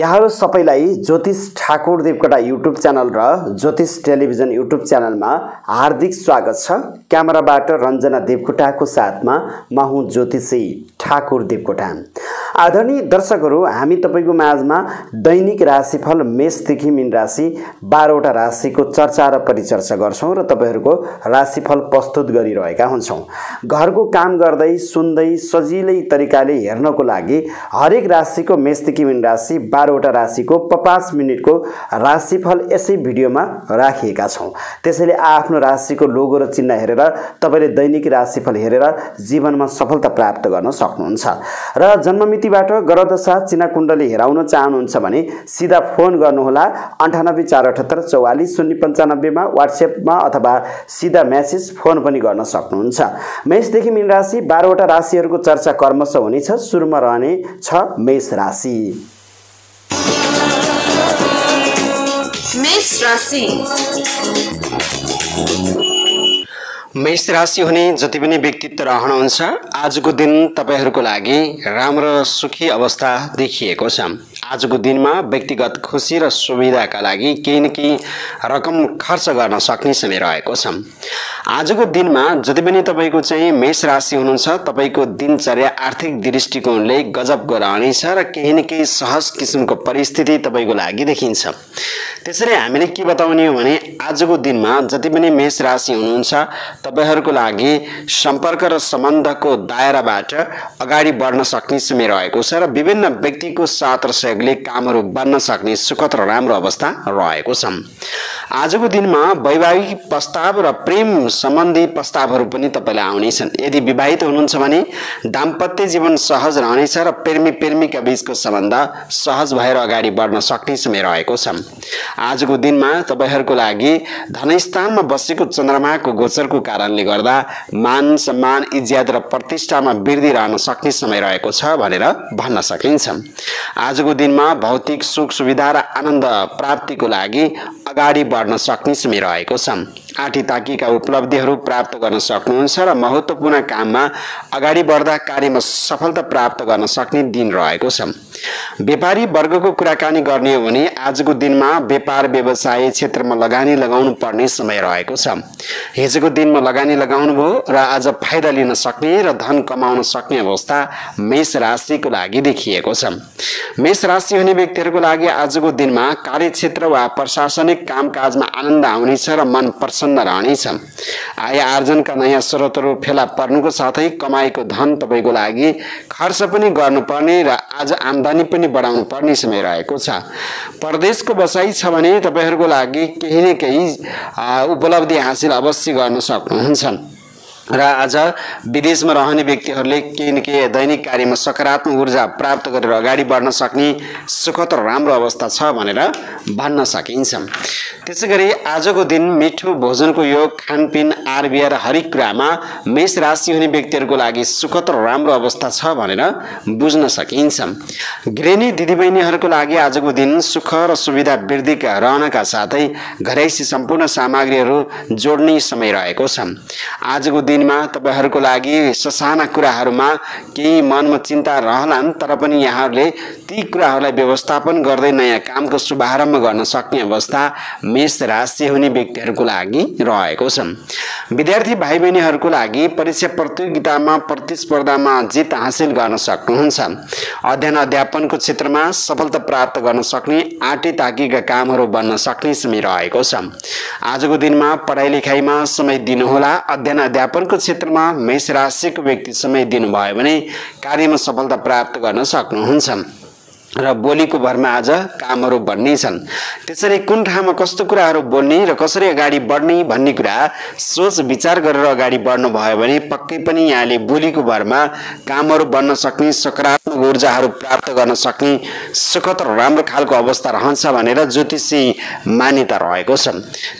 यहाँहरू सबैलाई ज्योतिष ठाकुर देवकोटा युट्युब च्यानल र ज्योतिष टेलिभिजन युट्युब च्यानलमा हार्दिक स्वागत छ। क्यामेराबाट रञ्जना देवकोटाको साथमा म हुँ ज्योतिषी ठाकुर देवकोटा। आदरणीय दर्शकहरू हामी तपाईँको माझमा दैनिक राशिफल मेषदेखि मिन राशि बाह्रवटा राशिको चर्चा र परिचर्चा गर्छौँ र तपाईँहरूको राशिफल प्रस्तुत गरिरहेका हुन्छौँ। घरको काम गर्दै सुन्दै सजिलै तरिकाले हेर्नको लागि हरेक राशिको मेषदेखि मिन राशि बाह्रवटा राशिको पाँच मिनटको राशिफल यसै भिडियोमा राखिएका छौँ। त्यसैले आफ्नो राशिको लोगो र चिन्ह हेरेर तपाईँले दैनिक राशिफल हेरेर जीवनमा सफलता प्राप्त गर्न सक्नुहुन्छ। र जन्ममितिबाट गरदशा चिना कुण्डली हेराउन चाहनुहुन्छ भने सिधा फोन गर्नुहोला। अन्ठानब्बे चार अठहत्तर चौवालिस शून्य पन्चानब्बेमा वाट्सएपमा अथवा सिधा म्यासेज फोन पनि गर्न सक्नुहुन्छ। मेषदेखि मिन राशि बाह्रवटा राशिहरूको चर्चा कर्मश हुनेछ। सुरुमा रहने छ मेष राशि। मेष राशि। मेष राशि हुने जति पनि व्यक्तित्व रहनुहुन्छ आजको दिन तपाईँहरूको लागि राम्रो सुखी अवस्था देखिएको छ। आजको दिनमा व्यक्तिगत खुसी र सुविधाका लागि केही न केही रकम खर्च गर्न सक्ने समय रहेको छ। आजको दिनमा जति पनि तपाईँको चाहिँ मेष राशि हुनुहुन्छ तपाईँको दिनचर्या आर्थिक दृष्टिकोणले गजबको रहनेछ र केही न केही सहज किसिमको परिस्थिति तपाईँको लागि देखिन्छ। त्यसरी हामीले के बताउने हो भने आजको दिनमा जति पनि मेष राशि हुनुहुन्छ तपाईँहरूको लागि सम्पर्क र सम्बन्धको दायराबाट अगाडि बढ्न सक्ने समय रहेको छ र विभिन्न व्यक्तिको साथ र सहयोगले कामहरू बन्न सक्ने सुखद र राम्रो अवस्था रहेको छ। आजको दिनमा वैवाहिक प्रस्ताव र प्रेम सम्बन्धी प्रस्तावहरू पनि तपाईँलाई आउनेछन्। यदि विवाहित हुनुहुन्छ भने दाम्पत्य जीवन सहज रहनेछ र प्रेमी प्रेमीका बिचको सम्बन्ध सहज भएर अगाडि बढ्न सक्ने समय रहेको छ। आजको दिनमा तपाईँहरूको लागि धनस्थानमा बसेको चन्द्रमाको गोचरको कारणले गर्दा मान सम्मान इज्यात र प्रतिष्ठामा वृद्धि रहन सक्ने समय रहेको छ भनेर भन्न सकिन्छ। आजको दिनमा भौतिक सुख सुविधा र आनन्द प्राप्तिको लागि अगाडि बढ्न सक्ने समय रहेको छ आठी ताकीका उपलब्धिहरू प्राप्त गर्न सक्नुहुन्छ र महत्त्वपूर्ण काममा अगाडि बढ्दा कार्यमा सफलता प्राप्त गर्न सक्ने दिन रहेको छ व्यापारी वर्गको कुराकानी गर्ने हो भने आजको दिनमा व्यापार व्यवसाय क्षेत्रमा लगानी लगाउनु पर्ने समय रहेको छ। हिजोको दिनमा लगानी लगाउनु भयो र आज फाइदा लिन सक्ने र धन कमाउन सक्ने अवस्था मेष राशिको लागि देखिएको छ। मेष राशि हुने व्यक्तिहरूको लागि आजको दिनमा कार्यक्षेत्र वा प्रशासनिक कामकाजमा आनन्द आउनेछ र मन प्रसन्न रहनेछ। आय आर्जनका नयाँ स्रोतहरू फेला पर्नुको साथै कमाएको धन तपाईँको लागि खर्च पनि गर्नुपर्ने र आज आम्दानी पनि बढाउनु पर्ने समय रहेको छ। परदेशको बसाइ छ भने तपाईँहरूको लागि केही न केही उपलब्धि हासिल अवश्य गर्न सक्नुहुन्छ। र आज विदेशमा रहने व्यक्तिहरूले केही न केही दैनिक कार्यमा सकारात्मक ऊर्जा प्राप्त गरेर अगाडि बढ्न सक्ने सुखद र राम्रो अवस्था छ भनेर भन्न सकिन्छ। त्यसै गरी आजको दिन मिठो भोजनको योग खानपिन आरबिआर हरेक कुरामा मेष राशि हुने व्यक्तिहरूको लागि सुखद र राम्रो अवस्था छ भनेर बुझ्न सकिन्छ। गृहिणी दिदीबहिनीहरूको लागि आजको दिन सुख र सुविधा वृद्धिका रहनका साथै घरैसी सम्पूर्ण सामग्रीहरू जोड्ने समय रहेको छ। आजको दिन दिनमा तपाईँहरूको लागि ससाना कुराहरूमा केही मनमा चिन्ता रहलान् तर पनि यहाँहरूले ती कुराहरूलाई व्यवस्थापन गर्दै नयाँ कामको शुभारम्भ गर्न सक्ने अवस्था मेष राशि हुने व्यक्तिहरूको लागि रहेको छ विद्यार्थी भाइ बहिनीहरूको लागि परीक्षा प्रतियोगितामा प्रतिस्पर्धामा जित हासिल गर्न सक्नुहुन्छ। अध्ययन अध्यापनको क्षेत्रमा सफलता प्राप्त गर्न सक्ने आँटे ताकीका कामहरू बन्न सक्ने समय रहेको छ। आजको दिनमा पढाइ लेखाइमा समय दिनुहोला अध्ययन अध्यापन को क्षेत्रमा मेष राशिको व्यक्ति समय दिनुभयो भने कार्यमा सफलता प्राप्त गर्न सक्नुहुन्छ। र बोलीको भरमा आज कामहरू बढ्ने छन्। त्यसरी कुन ठाउँमा कस्तो कुराहरू बोल्ने र कसरी अगाडि बढ्ने भन्ने कुरा सोच विचार गरेर अगाडि बढ्नु भयो भने पक्कै पनि यहाँले बोलीको भरमा कामहरू बढ्न सक्ने सकारात्मक ऊर्जाहरू प्राप्त गर्न सक्ने सुखद र राम्रो खालको अवस्था रहन्छ भनेर ज्योतिषी मान्यता रहेको छ।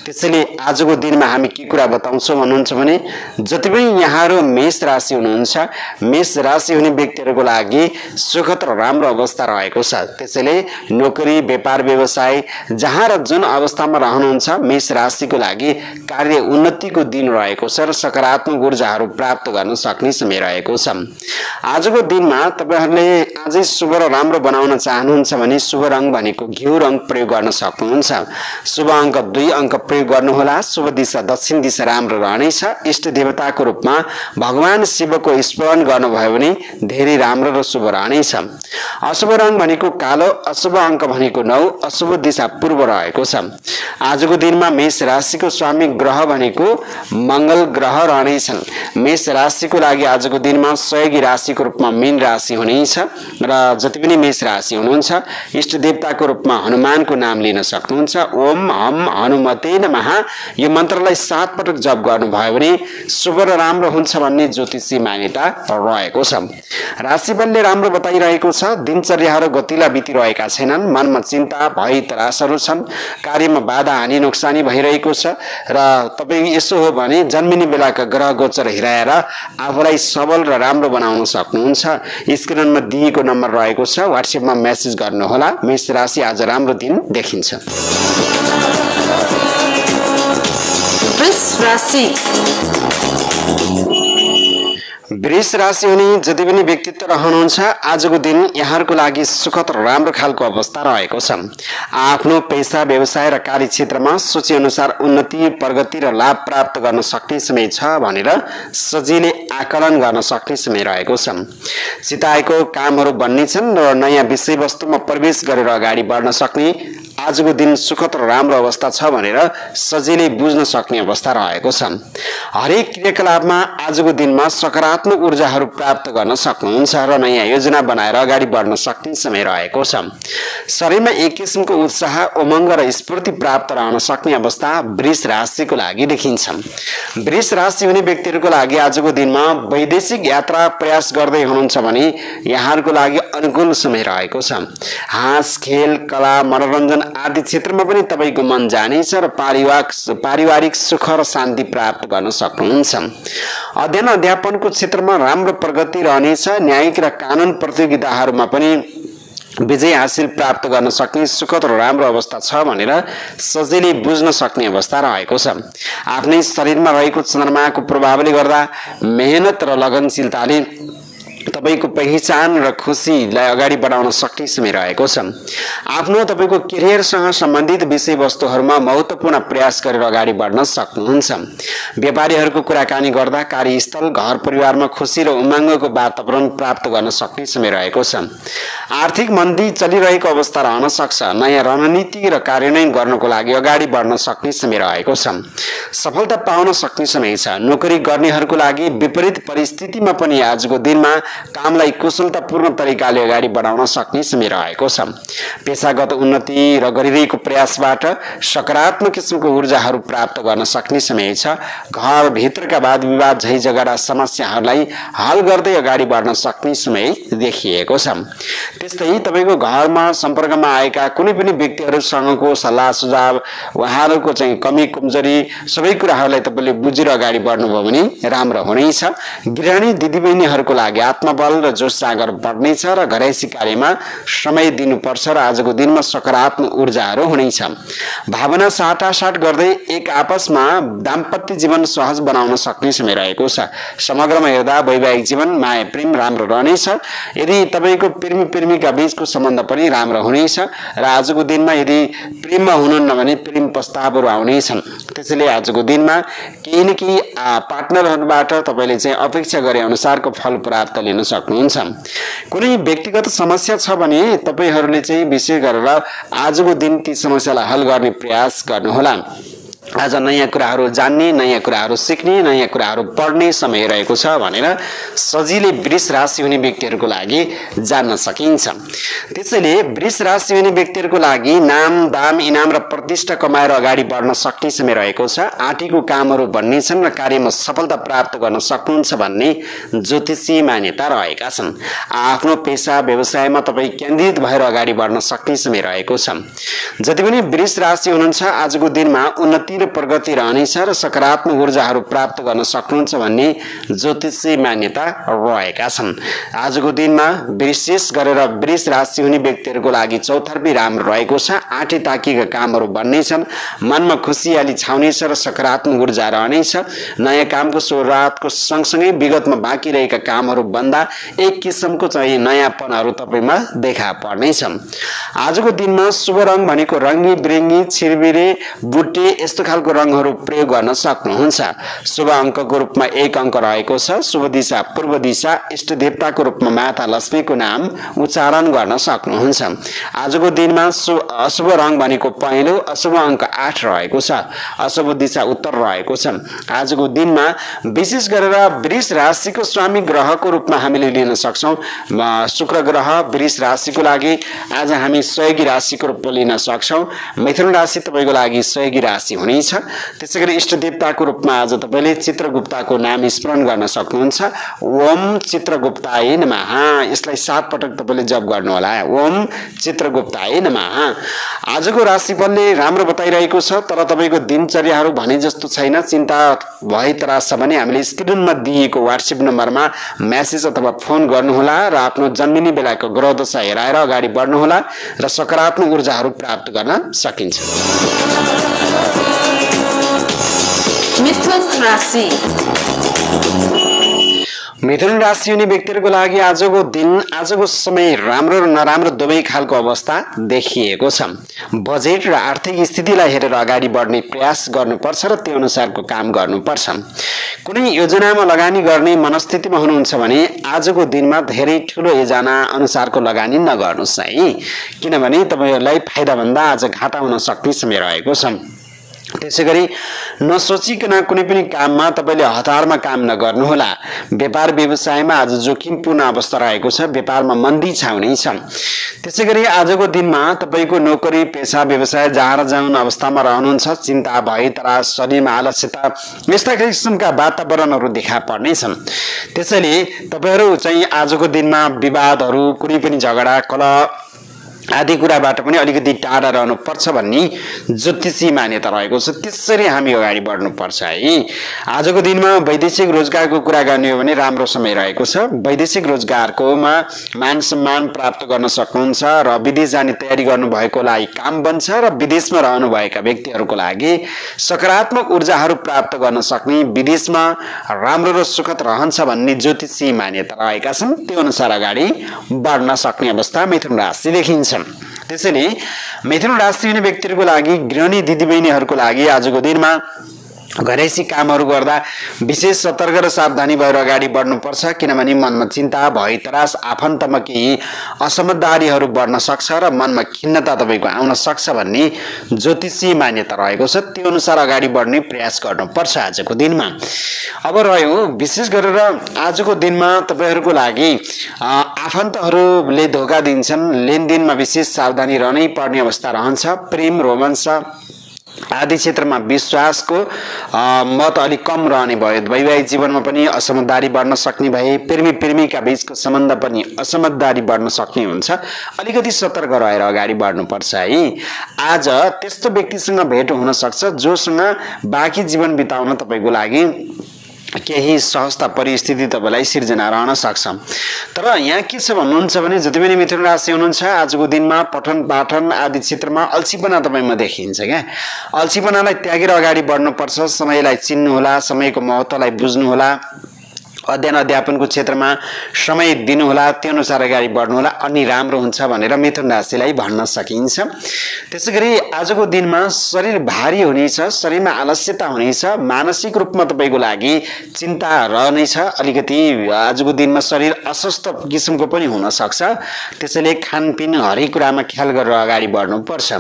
त्यसैले आजको दिनमा हामी के कुरा बताउँछौँ भन्नुहुन्छ भने जति पनि यहाँहरू मेष राशि हुनुहुन्छ मेष राशि हुने व्यक्तिहरूको लागि सुखद र राम्रो अवस्था रहेको छ त्यसैले नोकरी व्यापार व्यवसाय जहाँ र जुन अवस्थामा रहनुहुन्छ मेष राशिको लागि कार्य उन्नतिको दिन रहेको छ र सकारात्मक ऊर्जाहरू प्राप्त गर्न सक्ने समय रहेको छ। आजको दिनमा तपाईँहरूले आजै शुभ र राम्रो बनाउन चाहनुहुन्छ भने शुभ रङ भनेको घिउ रङ प्रयोग गर्न सक्नुहुन्छ। शुभ अङ्क दुई अङ्क प्रयोग गर्नुहोला। शुभ दिशा दक्षिण दिशा राम्रो रहनेछ। इष्ट देवताको रूपमा भगवान शिवको स्मरण गर्नुभयो भने धेरै राम्रो र शुभ रहनेछ। अशुभ रङ भनेको कालो अशुभ अङ्क भनेको नौ अशुभ दिशा पूर्व रहेको छ। आजको दिनमा मेष राशिको स्वामी ग्रह भनेको मङ्गल ग्रह रहनेछन्। मेष राशिको लागि आजको दिनमा सहयोगी राशिको रूपमा मीन राशि हुनेछ र जति पनि मेष राशि हुनुहुन्छ इष्ट देवताको रूपमा हनुमानको नाम लिन सक्नुहुन्छ। ओम हम हनुमते नमः। यो मन्त्रलाई सात पटक जप गर्नुभयो भने शुभ र राम्रो हुन्छ भन्ने ज्योतिषी मान्यता रहेको छ। राशिबलले राम्रो बताइरहेको छ दिनचर्याहरू गतिला बितिरहेका छैनन्। मनमा चिन्ता भय त्रासहरू छन्। कार्यमा बाधा हानि नोक्सानी भइरहेको छ र तपाईँ यसो हो भने जन्मिने बेलाका ग्रह गोचर हिराएर आफूलाई सबल र राम्रो बनाउन सक्नुहुन्छ। स्क्रिनमा दिएको नम्बर रहेको छ। वाट्सएपमा मेसेज गर्नुहोला। मेष राशि आज राम्रो दिन देखिन्छ। राशि। वृष राशि हुने जति पनि व्यक्तित्व रहनुहुन्छ आजको दिन यहाँहरूको लागि सुखद र राम्रो खालको अवस्था रहेको छ। आफ्नो पेसा व्यवसाय र कार्यक्षेत्रमा सोचेअनुसार उन्नति प्रगति र लाभ प्राप्त गर्न सक्ने समय छ भनेर सजिलै आकलन गर्न सक्ने समय रहेको छ। चिताएको कामहरू बन्नेछन् र नयाँ विषयवस्तुमा प्रवेश गरेर अगाडि बढ्न सक्ने आजको दिन सुखद र राम्रो अवस्था छ भनेर सजिलै बुझ्न सक्ने अवस्था रहेको छ। हरेक क्रियाकलापमा आजको दिनमा सकारात्मक ऊर्जाहरू प्राप्त गर्न सक्नुहुन्छ र नयाँ योजना बनाएर अगाडि बढ्न सक्ने समय रहेको छ। शरीरमा एक किसिमको उत्साह उमङ्ग र स्फूर्ति प्राप्त रहन सक्ने अवस्था वृष राशिको लागि देखिन्छ। वृष राशि हुने व्यक्तिहरूको लागि आजको दिनमा वैदेशिक यात्रा प्रयास गर्दै हुनुहुन्छ भने यहाँहरूको लागि अनुकूल समय रहेको छ। हाँस खेल कला मनोरञ्जन आदि क्षेत्रमा पनि तपाईँको मन जानेछ र पारिवारिक पारिवारिक सुख र शान्ति प्राप्त गर्न सक्नुहुन्छ। अध्ययन अध्यापनको क्षेत्रमा राम्रो प्रगति रहनेछ। न्यायिक र कानुन प्रतियोगिताहरूमा पनि विजय हासिल प्राप्त गर्न सक्ने सुखद र राम्रो अवस्था छ भनेर सजिलै बुझ्न सक्ने अवस्था रहेको छ। आफ्नै शरीरमा रहेको चन्द्रमाको प्रभावले गर्दा मेहनत र लगनशीलताले तपाईँको पहिचान र खुसीलाई अगाडि बढाउन सक्ने समय रहेको छ। आफ्नो तपाईँको करियरसँग सम्बन्धित विषयवस्तुहरूमा महत्त्वपूर्ण प्रयास गरेर अगाडि बढ्न सक्नुहुन्छ। व्यापारीहरूको कुराकानी गर्दा कार्यस्थल घर परिवारमा खुसी र उमङ्गको वातावरण प्राप्त गर्न सक्ने समय रहेको छ। आर्थिक मन्दी चलिरहेको अवस्था रहन सक्छ। नयाँ रणनीति र कार्यान्वयन गर्नको लागि अगाडि बढ्न सक्ने समय रहेको छ। सफलता पाउन सक्ने समय छ। नोकरी गर्नेहरूको लागि विपरीत परिस्थितिमा पनि आजको दिनमा कामलाई कुशलतापूर्ण तरिकाले अगाडि बढाउन सक्ने समय रहेको छ। पेसागत उन्नति र गरिरहेको प्रयासबाट सकारात्मक किसिमको ऊर्जाहरू प्राप्त गर्न सक्ने समय छ। घरभित्रका वाद विवाद झै झगडा समस्याहरूलाई हल गर्दै अगाडि बढ्न सक्ने समय देखिएको छ। त्यस्तै तपाईँको घरमा सम्पर्कमा आएका कुनै पनि व्यक्तिहरूसँगको सल्लाह सुझाव उहाँहरूको चाहिँ कमी कमजोरी सबै कुराहरूलाई तपाईँले बुझेर अगाडि बढ्नुभयो भने राम्रो हुनेछ। गृहिणी दिदीबहिनीहरूको लागि आत्मबल र जोस जागर बढ्नेछ र घरैसी कार्यमा समय दिनुपर्छ र आजको दिनमा सकारात्मक ऊर्जाहरू हुनेछ। भावना साटासाट गर्दै एक आपसमा दाम्पत्य जीवन सहज बनाउन सक्ने समय रहेको छ। समग्रमा हेर्दा वैवाहिक जीवन माया प्रेम राम्रो रहनेछ। यदि तपाईँको प्रेमी प्रेमीका बिचको सम्बन्ध पनि राम्रो हुनेछ र आजको दिनमा यदि प्रेममा हुनुहुन्न भने प्रेम प्रस्तावहरू आउनेछन्। त्यसैले आजको दिनमा केही न केही पार्टनरहरूबाट तपाईँले चाहिँ अपेक्षा गरे अनुसारको फल प्राप्त लिन सक्नुहुन्छ। कुनै व्यक्तिगत समस्या छ भने तपाईँहरूले चाहिँ विशेष गरेर आजको दिन ती समस्यालाई हल गर्ने प्रयास गर्नुहोला। आज नयाँ कुराहरू जान्ने नयाँ कुराहरू सिक्ने नयाँ कुराहरू पढ्ने समय रहेको छ भनेर सजिलै वृष राशि हुने व्यक्तिहरूको लागि जान्न सकिन्छ। त्यसैले वृष राशि हुने व्यक्तिहरूको लागि नाम दाम इनाम र प्रतिष्ठा कमाएर अगाडि बढ्न सक्ने समय रहेको छ। आँटीको कामहरू बन्नेछन् र कार्यमा सफलता प्राप्त गर्न सक्नुहुन्छ भन्ने ज्योतिषी मान्यता रहेका छन्। आफ्नो पेसा व्यवसायमा तपाईँ केन्द्रित भएर अगाडि बढ्न सक्ने समय रहेको छ। जति पनि वृष राशि हुनुहुन्छ आजको दिनमा उन्नति र प्रगति रहनेछ र सकारात्मक ऊर्जाहरू प्राप्त गर्न सक्नुहुन्छ भन्ने ज्योतिषी मान्यता रहेका छन्। आजको दिनमा विशेष गरेर वृष राशि हुने व्यक्तिहरूको लागि चौतर्फी राम्रो रहेको छ। आँटी ताकिएका कामहरू बन्नेछन् मनमा खुसियाली छाउनेछ र सकारात्मक ऊर्जा रहनेछ। नयाँ कामको सुरुवातको सँगसँगै विगतमा बाँकी रहेका कामहरू बन्दा एक किसिमको चाहिँ नयाँपनहरू तपाईँमा देखा पर्नेछ आजको दिनमा शुभ रङ भनेको रङ्गी बिरङ्गी छिरबिरे बुट्टे यस्तो खालको रङहरू प्रयोग गर्न सक्नुहुन्छ। शुभ अङ्कको रूपमा एक अङ्क रहेको छ। शुभ दिशा पूर्व दिशा इष्ट देवताको रूपमा माता लक्ष्मीको नाम उच्चारण गर्न सक्नुहुन्छ। आजको दिनमा शु अशुभ रङ भनेको पहेँलो अशुभ अङ्क आठ रहेको छ। अशुभ दिशा उत्तर रहेको छ। आजको दिनमा विशेष गरेर वृष राशिको स्वामी ग्रहको रूपमा हामीले लिन सक्छौँ। शुक्र ग्रह वृष राशिको लागि आज हामी सहयोगी राशिको रूपमा लिन सक्छौँ। मिथुन राशि तपाईँको लागि सहयोगी राशि हुनेछ त्यसै गरी इष्ट देवताको रूपमा आज तपाईँले चित्रगुप्ताको नाम स्मरण गर्न सक्नुहुन्छ। ओम चित्रगुप्ताय नमः। यसलाई सात पटक तपाईँले जप गर्नुहोला। ओम चित्रगुप्ताय नमः। आजको राशिफलले राम्रो बताइरहेको छ तर तपाईँको दिनचर्याहरू भने जस्तो छैन। चिन्ता भए त्रास छ भने हामीले स्क्रिनमा दिएको वाट्सएप नम्बरमा म्यासेज अथवा फोन गर्नुहोला र आफ्नो जन्मिने बेलाको ग्रह दशा हेराएर अगाडि बढ्नुहोला र सकारात्मक ऊर्जाहरू प्राप्त गर्न सकिन्छ। मिथुन राशि। मिथुन राशि हुने व्यक्तिहरूको लागि आजको दिन आजको समय राम्रो र नराम्रो दुवै खालको अवस्था देखिएको छ। बजेट र आर्थिक स्थितिलाई हेरेर अगाडि बढ्ने प्रयास गर्नुपर्छ र त्यो अनुसारको काम गर्नुपर्छ। कुनै योजनामा लगानी गर्ने मनस्थितिमा हुनुहुन्छ भने आजको दिनमा धेरै ठुलो योजना अनुसारको लगानी नगर्नुहोस् है। किनभने तपाईँहरूलाई फाइदाभन्दा आज घाटा हुन सक्ने समय रहेको छ। त्यसै गरी नसोचिकन कुनै पनि काममा तपाईँले हतारमा काम नगर्नुहोला। व्यापार व्यवसायमा आज जोखिमपूर्ण अवस्था रहेको छ व्यापारमा मन्दी छाउने छ। त्यसै गरी आजको दिनमा तपाईँको नोकरी पेसा व्यवसाय जहाँ जाउन अवस्थामा रहनुहुन्छ चिन्ता भय त्रास शरीरमा आलस्यता यस्ता किसिमका वातावरणहरू देखा पर्नेछन्। त्यसैले तपाईँहरू चाहिँ आजको दिनमा विवादहरू कुनै पनि झगडा कलह आदि कुराबाट पनि अलिकति टाढा रहनुपर्छ भन्ने ज्योतिषी मान्यता रहेको छ। त्यसरी हामी अगाडि बढ्नुपर्छ है। आजको दिनमा वैदेशिक रोजगारको कुरा गर्ने हो भने राम्रो समय रहेको छ। वैदेशिक रोजगारकोमा मान सम्मान प्राप्त गर्न सक्नुहुन्छ र विदेश जाने तयारी गर्नुभएकोलाई काम बन्छ र विदेशमा रहनुभएका व्यक्तिहरूको लागि सकारात्मक ऊर्जाहरू प्राप्त गर्न सक्ने विदेशमा राम्रो र सुखद रहन्छ भन्ने ज्योतिषी मान्यता रहेका छन्। त्यो अनुसार अगाडि बढ्न सक्ने अवस्था मिथुन राशि देखिन्छ त्यसैले मिथुन राशि हुने व्यक्तिहरूको लागि गृहिणी दिदीबहिनीहरूको लागि आजको दिनमा घरैसी कामहरू गर्दा विशेष सतर्क र सावधानी भएर अगाडि बढ्नुपर्छ किनभने मनमा चिन्ता भय त्रास आफन्तमा केही असमझदारीहरू बढ्न सक्छ र मनमा खिन्नता तपाईँको आउन सक्छ भन्ने ज्योतिषी मान्यता रहेको छ। त्यो अनुसार अगाडि बढ्ने प्रयास गर्नुपर्छ आजको दिनमा। अब रह्यो विशेष गरेर आजको दिनमा तपाईँहरूको लागि आफन्तहरूले धोका दिन्छन्। लेनदेनमा विशेष सावधानी रहनै पर्ने अवस्था रहन्छ। प्रेम रोमाञ्च आदि क्षेत्रमा विश्वासको मत अलिक कम रहने भयो। वैवाहिक जीवनमा पनि असमझदारी बढ्न सक्ने भए प्रेमी प्रेमीका बिचको सम्बन्ध पनि असमझदारी बढ्न सक्ने हुन्छ। अलिकति सतर्क रहेर अगाडि बढ्नुपर्छ है। आज त्यस्तो व्यक्तिसँग भेट हुनसक्छ जोसँग बाँकी जीवन बिताउन तपाईँको लागि केही सहजता परिस्थिति तपाईँलाई सिर्जना रहन सक्छ। तर यहाँ के छ भन्नुहुन्छ भने जति पनि मिथुन राशि हुनुहुन्छ आजको दिनमा पठन पाठन आदि क्षेत्रमा अल्छीपना तपाईँमा देखिन्छ क्या। अल्छीपनालाई त्यागेर अगाडि बढ्नुपर्छ समयलाई चिन्नुहोला समयको महत्त्वलाई बुझ्नुहोला। अध्ययन अध्यापनको क्षेत्रमा समय दिनुहोला त्यो अनुसार अगाडि बढ्नुहोला अनि राम्रो हुन्छ भनेर मिथुन राशिलाई भन्न सकिन्छ। त्यसै गरी आजको दिनमा शरीर भारी हुनेछ शरीरमा आलस्यता हुनेछ मानसिक रूपमा तपाईँको लागि चिन्ता रहनेछ। अलिकति आजको दिनमा शरीर अस्वस्थ किसिमको पनि हुनसक्छ त्यसैले खानपिन हरेक कुरामा ख्याल गरेर अगाडि बढ्नुपर्छ।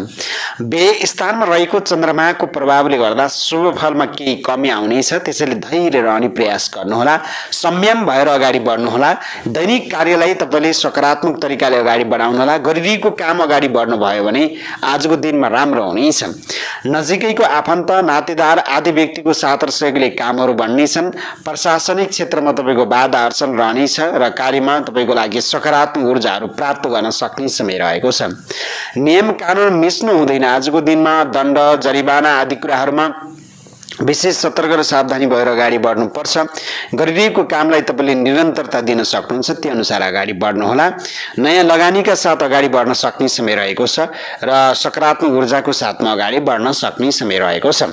बे स्थानमा रहेको चन्द्रमाको प्रभावले गर्दा शुभ फलमा केही कमी आउनेछ त्यसैले धैर्य रहने प्रयास गर्नुहोला। संयम भएर अगाडि बढ्नुहोला। दैनिक कार्यलाई तपाईँले सकारात्मक तरिकाले अगाडि बढाउनुहोला गरिदिएको काम अगाडि बढ्नुभयो भने आजको दिनमा राम्रो हुनेछ। नजिकैको आफन्त नातेदार आदि व्यक्तिको साथ र सहयोगले कामहरू बढ्नेछन्। प्रशासनिक क्षेत्रमा तपाईँको बाधा रहनेछ र कार्यमा तपाईँको लागि सकारात्मक ऊर्जाहरू प्राप्त गर्न सक्ने समय रहेको छ। नियम कानुन मिच्नु हुँदैन आजको दिनमा। दण्ड जरिवाना आदि कुराहरूमा विशेष सतर्क र सावधानी भएर अगाडि बढ्नुपर्छ। गरिरहेको कामलाई तपाईँले निरन्तरता दिन सक्नुहुन्छ त्यो अनुसार अगाडि बढ्नुहोला। नयाँ लगानीका साथ अगाडि बढ्न सक्ने समय रहेको छ र सकारात्मक ऊर्जाको साथमा अगाडि बढ्न सक्ने समय रहेको छ।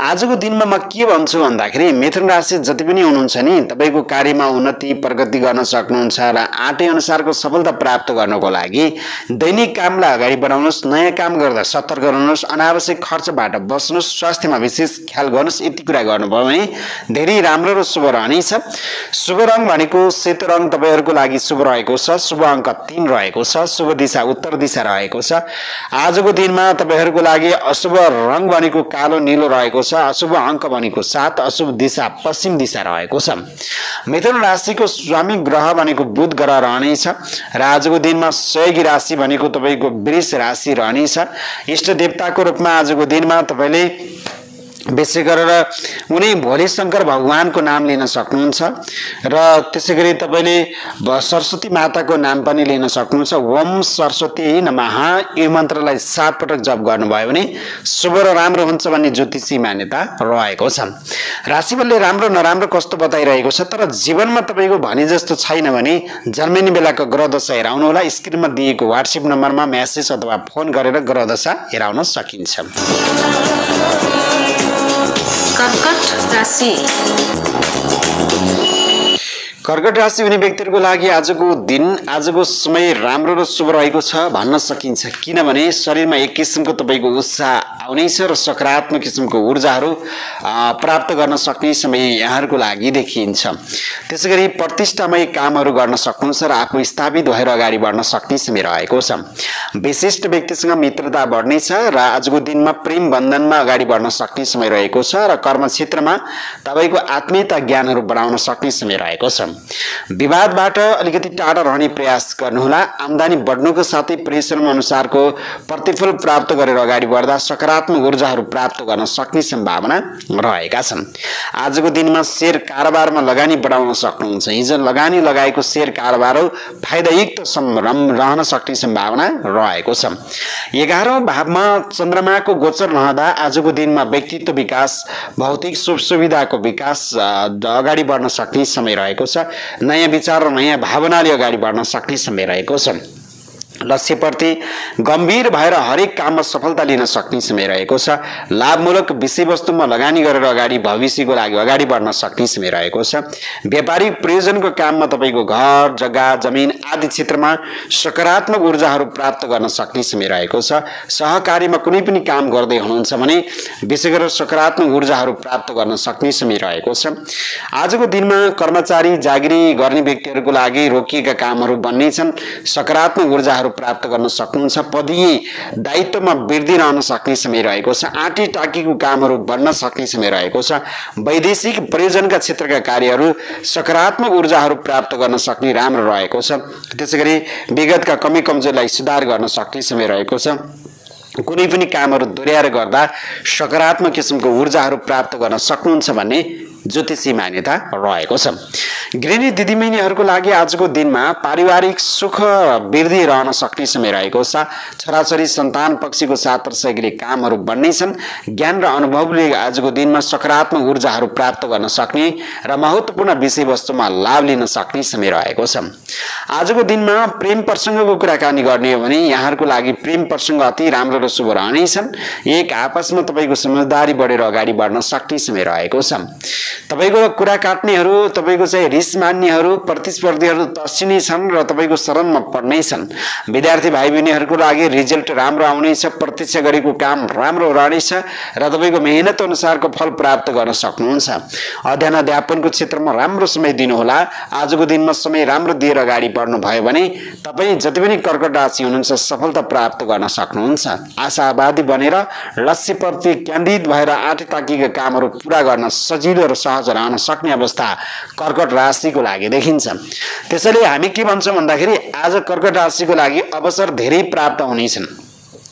आजको दिनमा म के भन्छु भन्दाखेरि मिथुन राशि जति पनि हुनुहुन्छ नि तपाईँको कार्यमा उन्नति प्रगति गर्न सक्नुहुन्छ र आँटे अनुसारको सफलता प्राप्त गर्नको लागि दैनिक कामलाई अगाडि बढाउनुहोस् नयाँ काम गर्दा सतर्क रहनुहोस् अनावश्यक खर्चबाट बस्नुहोस् स्वास्थ्यमा विशेष ख्याल गर्नुहोस् यति कुरा गर्नुभयो भने धेरै राम्रो र शुभ रहनेछ शुभ रङ भनेको सेतो रङ तपाईँहरूको लागि शुभ रहेको छ शुभ अङ्क तिन रहेको छ शुभ दिशा उत्तर दिशा रहेको छ। आजको दिनमा तपाईँहरूको लागि अशुभ रङ भनेको कालो निलो रहेको छ अशुभ अङ्क भनेको सात अशुभ दिशा पश्चिम दिशा रहेको छ। मिथुन राशिको स्वामी ग्रह भनेको बुध ग्रह रहनेछ र आजको दिनमा सहयोगी राशि भनेको तपाईँको वृष राशि रहनेछ इष्ट देवताको रूपमा आजको दिनमा तपाईँले विशेष गरेर उनी भोले शङ्कर भगवानको नाम लिन सक्नुहुन्छ र त्यसै गरी तपाईँले सरस्वती माताको नाम पनि लिन सक्नुहुन्छ। ओम सरस्वती नमः। यो मन्त्रलाई सात पटक जप गर्नुभयो भने शुभ र राम्रो हुन्छ भन्ने ज्योतिषी मान्यता रहेको छ। राशिफलले राम्रो नराम्रो कस्तो बताइरहेको छ? तर जीवनमा तपाईँको भने जस्तो छैन भने जन्मिने बेलाको ग्रह दशा हेराउनु होला। स्क्रिनमा दिएको वाट्सएप नम्बरमा म्यासेज अथवा फोन गरेर ग्रह दशा हेराउन सकिन्छ। कर्कट राशि कर्कट राशि हुने व्यक्तिहरूको लागि आजको दिन आजको समय राम्रो र शुभ रहेको छ भन्न सकिन्छ। किनभने शरीरमा एक किसिमको तपाईँको उत्साह आउनेछ र सकारात्मक किसिमको ऊर्जाहरू प्राप्त गर्न सक्ने समय यहाँहरूको लागि देखिन्छ। त्यसै गरी प्रतिष्ठामय कामहरू गर्न सक्नुहुन्छ र आफू स्थापित भएर अगाडि बढ्न सक्ने समय रहेको छ। विशिष्ट व्यक्तिसँग मित्रता बढ्नेछ र आजको दिनमा प्रेम बन्धनमा अगाडि बढ्न सक्ने समय रहेको छ र कर्म क्षेत्रमा तपाईँको आत्मीयता ज्ञानहरू बढाउन सक्ने समय रहेको छ। विवादबाट अलिकति टाढा रहने प्रयास गर्नुहोला। आम्दानी बढ्नुको साथै परिश्रम अनुसारको प्रतिफल प्राप्त गरेर अगाडि बढ्दा सकारात्मक ऊर्जाहरू प्राप्त गर्न सक्ने सम्भावना रहेका छन्। आजको दिनमा सेयर कारोबारमा लगानी बढाउन सक्नुहुन्छ। हिजो लगानी लगाएको सेयर कारोबार फाइदायुक्त रहन सक्ने सम्भावना रहेको छ। एघारौँ भावमा चन्द्रमाको गोचर रहँदा आजको दिनमा व्यक्तित्व विकास भौतिक सुख सुविधाको विकास अगाडि बढ्न सक्ने समय रहेको छ। नयाँ विचार र नयाँ भावनाले अगाडि बढ्न सक्ने समय रहेको छ। लक्ष्यप्रति गम्भीर भएर हरेक काममा सफलता लिन सक्ने समय रहेको छ। लाभमूलक विषयवस्तुमा लगानी गरेर अगाडि भविष्यको लागि अगाडि बढ्न सक्ने समय रहेको छ। व्यापारिक प्रयोजनको काममा तपाईँको घर जग्गा जमिन आदि क्षेत्रमा सकारात्मक ऊर्जाहरू प्राप्त गर्न सक्ने समय रहेको छ। सहकार्यमा कुनै पनि काम गर्दै हुनुहुन्छ भने विशेष गरेर सकारात्मक ऊर्जाहरू प्राप्त गर्न सक्ने समय रहेको छ। आजको दिनमा कर्मचारी जागिरी गर्ने व्यक्तिहरूको लागि रोकिएका कामहरू बन्नेछन् सकारात्मक ऊर्जाहरू प्राप्त गर्न सक्नुहुन्छ। पदीय दायित्वमा वृद्धि रहन सक्ने समय रहेको छ। आँटी टाकीको कामहरू बढ्न सक्ने समय रहेको छ। वैदेशिक प्रयोजनका क्षेत्रका कार्यहरू सकारात्मक ऊर्जाहरू प्राप्त गर्न सक्ने राम्रो रहेको छ। त्यसै गरी विगतका कमी कमजोरीलाई सुधार गर्न सक्ने समय रहेको छ। कुनै पनि कामहरू दोहोऱ्याएर गर्दा सकारात्मक किसिमको ऊर्जाहरू प्राप्त गर्न सक्नुहुन्छ भन्ने ज्योतिषी मान्यता रहेको छ। गृहिणी दिदीबहिनीहरूको लागि आजको दिनमा पारिवारिक सुख वृद्धि रहन सक्ने समय रहेको छ। छोराछोरी सन्तान पक्षीको साथ र सहयोगले कामहरू बन्नेछन् ज्ञान र अनुभवले आजको दिनमा सकारात्मक ऊर्जाहरू प्राप्त गर्न सक्ने र महत्त्वपूर्ण विषयवस्तुमा लाभ लिन सक्ने समय रहेको छ। आजको दिनमा प्रेम प्रसङ्गको कुराकानी गर्ने हो भने यहाँहरूको लागि प्रेम प्रसङ्ग अति राम्रो र शुभ रहनेछन्। एक आपसमा तपाईँको समझदारी बढेर अगाडि बढ्न सक्ने समय रहेको छ। तपाईँको कुरा काट्नेहरू तपाईँको चाहिँ रिस मान्नेहरू प्रतिस्पर्धीहरू तस्सिने छन् र तपाईँको शरणमा पर्ने छन्। विद्यार्थी भाइ बहिनीहरूको लागि रिजल्ट राम्रो आउनेछ प्रत्यक्ष गरेको काम राम्रो रहनेछ र तपाईँको मेहनत अनुसारको फल प्राप्त गर्न सक्नुहुन्छ। अध्ययन अध्यापनको क्षेत्रमा राम्रो समय दिनुहोला। आजको दिनमा समय राम्रो दिएर अगाडि बढ्नु भयो भने तपाईँ जति पनि कर्कट राशि हुनुहुन्छ सफलता प्राप्त गर्न सक्नुहुन्छ। आशावादी बनेर लक्ष्यप्रति केन्द्रित भएर आँटे ताकीका कामहरू पुरा गर्न सजिलो र सहज रहन सक्ने अवस्था कर्कट राशिको लागि देखिन्छ। त्यसैले हामी के भन्छौँ भन्दाखेरि आज कर्कट राशिको लागि अवसर धेरै प्राप्त हुनेछन्।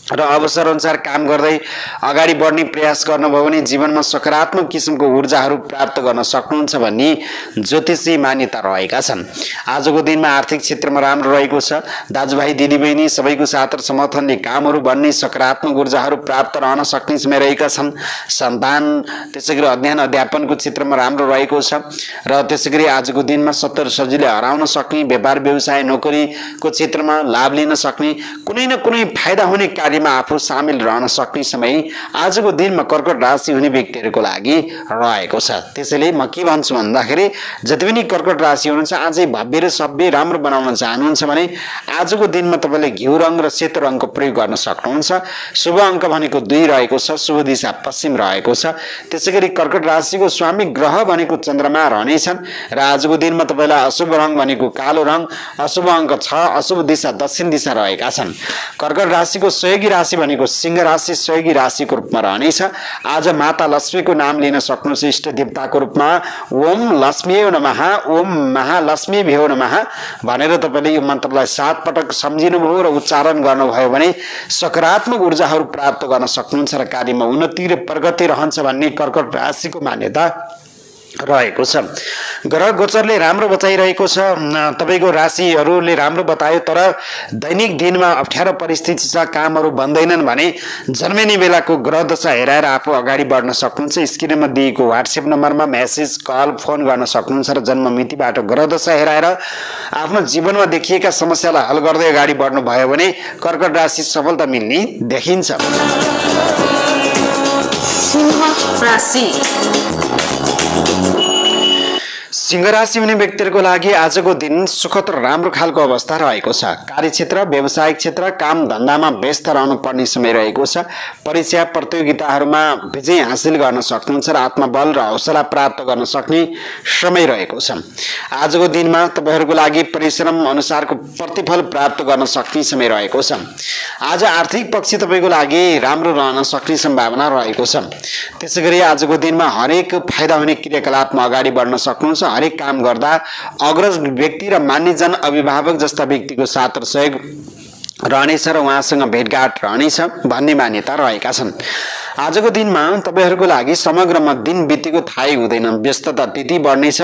र अवसर अनुसार काम गर्दै अगाडि बढ्ने प्रयास गर्नुभयो भने जीवनमा सकारात्मक किसिमको ऊर्जाहरू प्राप्त गर्न सक्नुहुन्छ भन्ने ज्योतिषी मान्यता रहेका छन्। आजको दिनमा आर्थिक क्षेत्रमा राम्रो रहेको छ। दाजुभाइ दिदीबहिनी सबैको साथ र समर्थनले कामहरू बन्ने सकारात्मक ऊर्जाहरू प्राप्त रहन सक्ने समय रहेका छन्। सन्तान त्यसै गरी अध्ययन अध्यापनको क्षेत्रमा राम्रो रहेको छ र त्यसै गरी आजको दिनमा सत्तर सजिलै हराउन सक्ने व्यापार व्यवसाय नोकरीको क्षेत्रमा लाभ लिन सक्ने कुनै न कुनै फाइदा हुने कार्यमा आफू सामेल रहन सक्ने समय आजको दिनमा कर्कट राशि हुने व्यक्तिहरूको लागि रहेको छ। त्यसैले म के भन्छु भन्दाखेरि जति पनि कर्कट राशि हुनुहुन्छ आजै भव्य र सभ्य राम्रो बनाउन चाहनुहुन्छ भने आजको दिनमा तपाईँले घिउ रङ र सेतो रङको प्रयोग गर्न सक्नुहुन्छ। शुभ अङ्क भनेको दुई रहेको छ शुभ दिशा पश्चिम रहेको छ। त्यसै गरी कर्कट राशिको स्वामी ग्रह भनेको चन्द्रमा रहनेछन् र आजको दिनमा तपाईँलाई अशुभ रङ भनेको कालो रङ अशुभ अङ्क छ अशुभ दिशा दक्षिण दिशा रहेका छन्। कर्कट राशिको सहयोगी राशि भनेको सिंह राशि सहयोगी राशिको रूपमा रहनेछ आज माता लक्ष्मीको नाम लिन सक्नुहोस् इष्ट देवताको रूपमा ओम लक्ष्मी नमः ओम महालक्ष्मी भ्यो नमः भनेर तपाईँले यो मन्त्रलाई सात पटक सम्झिनुभयो र उच्चारण गर्नुभयो भने सकारात्मक ऊर्जाहरू प्राप्त गर्न सक्नुहुन्छ र कार्यमा उन्नति र प्रगति रहन्छ भन्ने कर्कट राशिको मान्यता रहेको छ। ग्रह गोचरले राम्रो बताइरहेको छ। तपाईँको राशिहरूले राम्रो बतायो तर दैनिक दिनमा अप्ठ्यारो परिस्थिति छ कामहरू बन्दैनन् भने जन्मिने बेलाको ग्रह दशा हेराएर आफू अगाडि बढ्न सक्नुहुन्छ। स्क्रिनमा दिएको वाट्सएप नम्बरमा मेसेज कल फोन गर्न सक्नुहुन्छ र जन्म मितिबाट ग्रह दशा हेराएर आफ्नो जीवनमा देखिएका समस्यालाई हल गर्दै अगाडि बढ्नुभयो भने कर्कट राशि सफलता मिल्ने देखिन्छ। सिंह राशि हुने व्यक्तिहरूको लागि आजको दिन सुखद र राम्रो खालको अवस्था रहेको छ। कार्यक्षेत्र व्यावसायिक क्षेत्र काम धन्दामा व्यस्त रहनु पर्ने समय रहेको छ। परीक्षा प्रतियोगिताहरूमा विजय हासिल गर्न सक्नुहुन्छ र आत्मबल र हौसला प्राप्त गर्न सक्ने समय रहेको छ। आजको दिनमा तपाईँहरूको लागि परिश्रम अनुसारको प्रतिफल प्राप्त गर्न सक्ने समय रहेको छ। आज आर्थिक पक्ष तपाईँको लागि राम्रो रहन सक्ने सम्भावना रहेको छ। त्यसै गरी आजको दिनमा हरेक फाइदा हुने क्रियाकलापमा अगाडि बढ्न सक्नुहुन्छ। हरेक काम गर्दा अग्रज व्यक्ति र मान्यजन अभिभावक जस्ता व्यक्तिको साथ र सहयोग रहनेछ र उहाँसँग भेटघाट रहनेछ भन्ने मान्यता रहेका छन्। आजको दिनमा तपाईँहरूको लागि समग्रमा दिन बितेको थाहै हुँदैन। व्यस्तता त्यति बढ्नेछ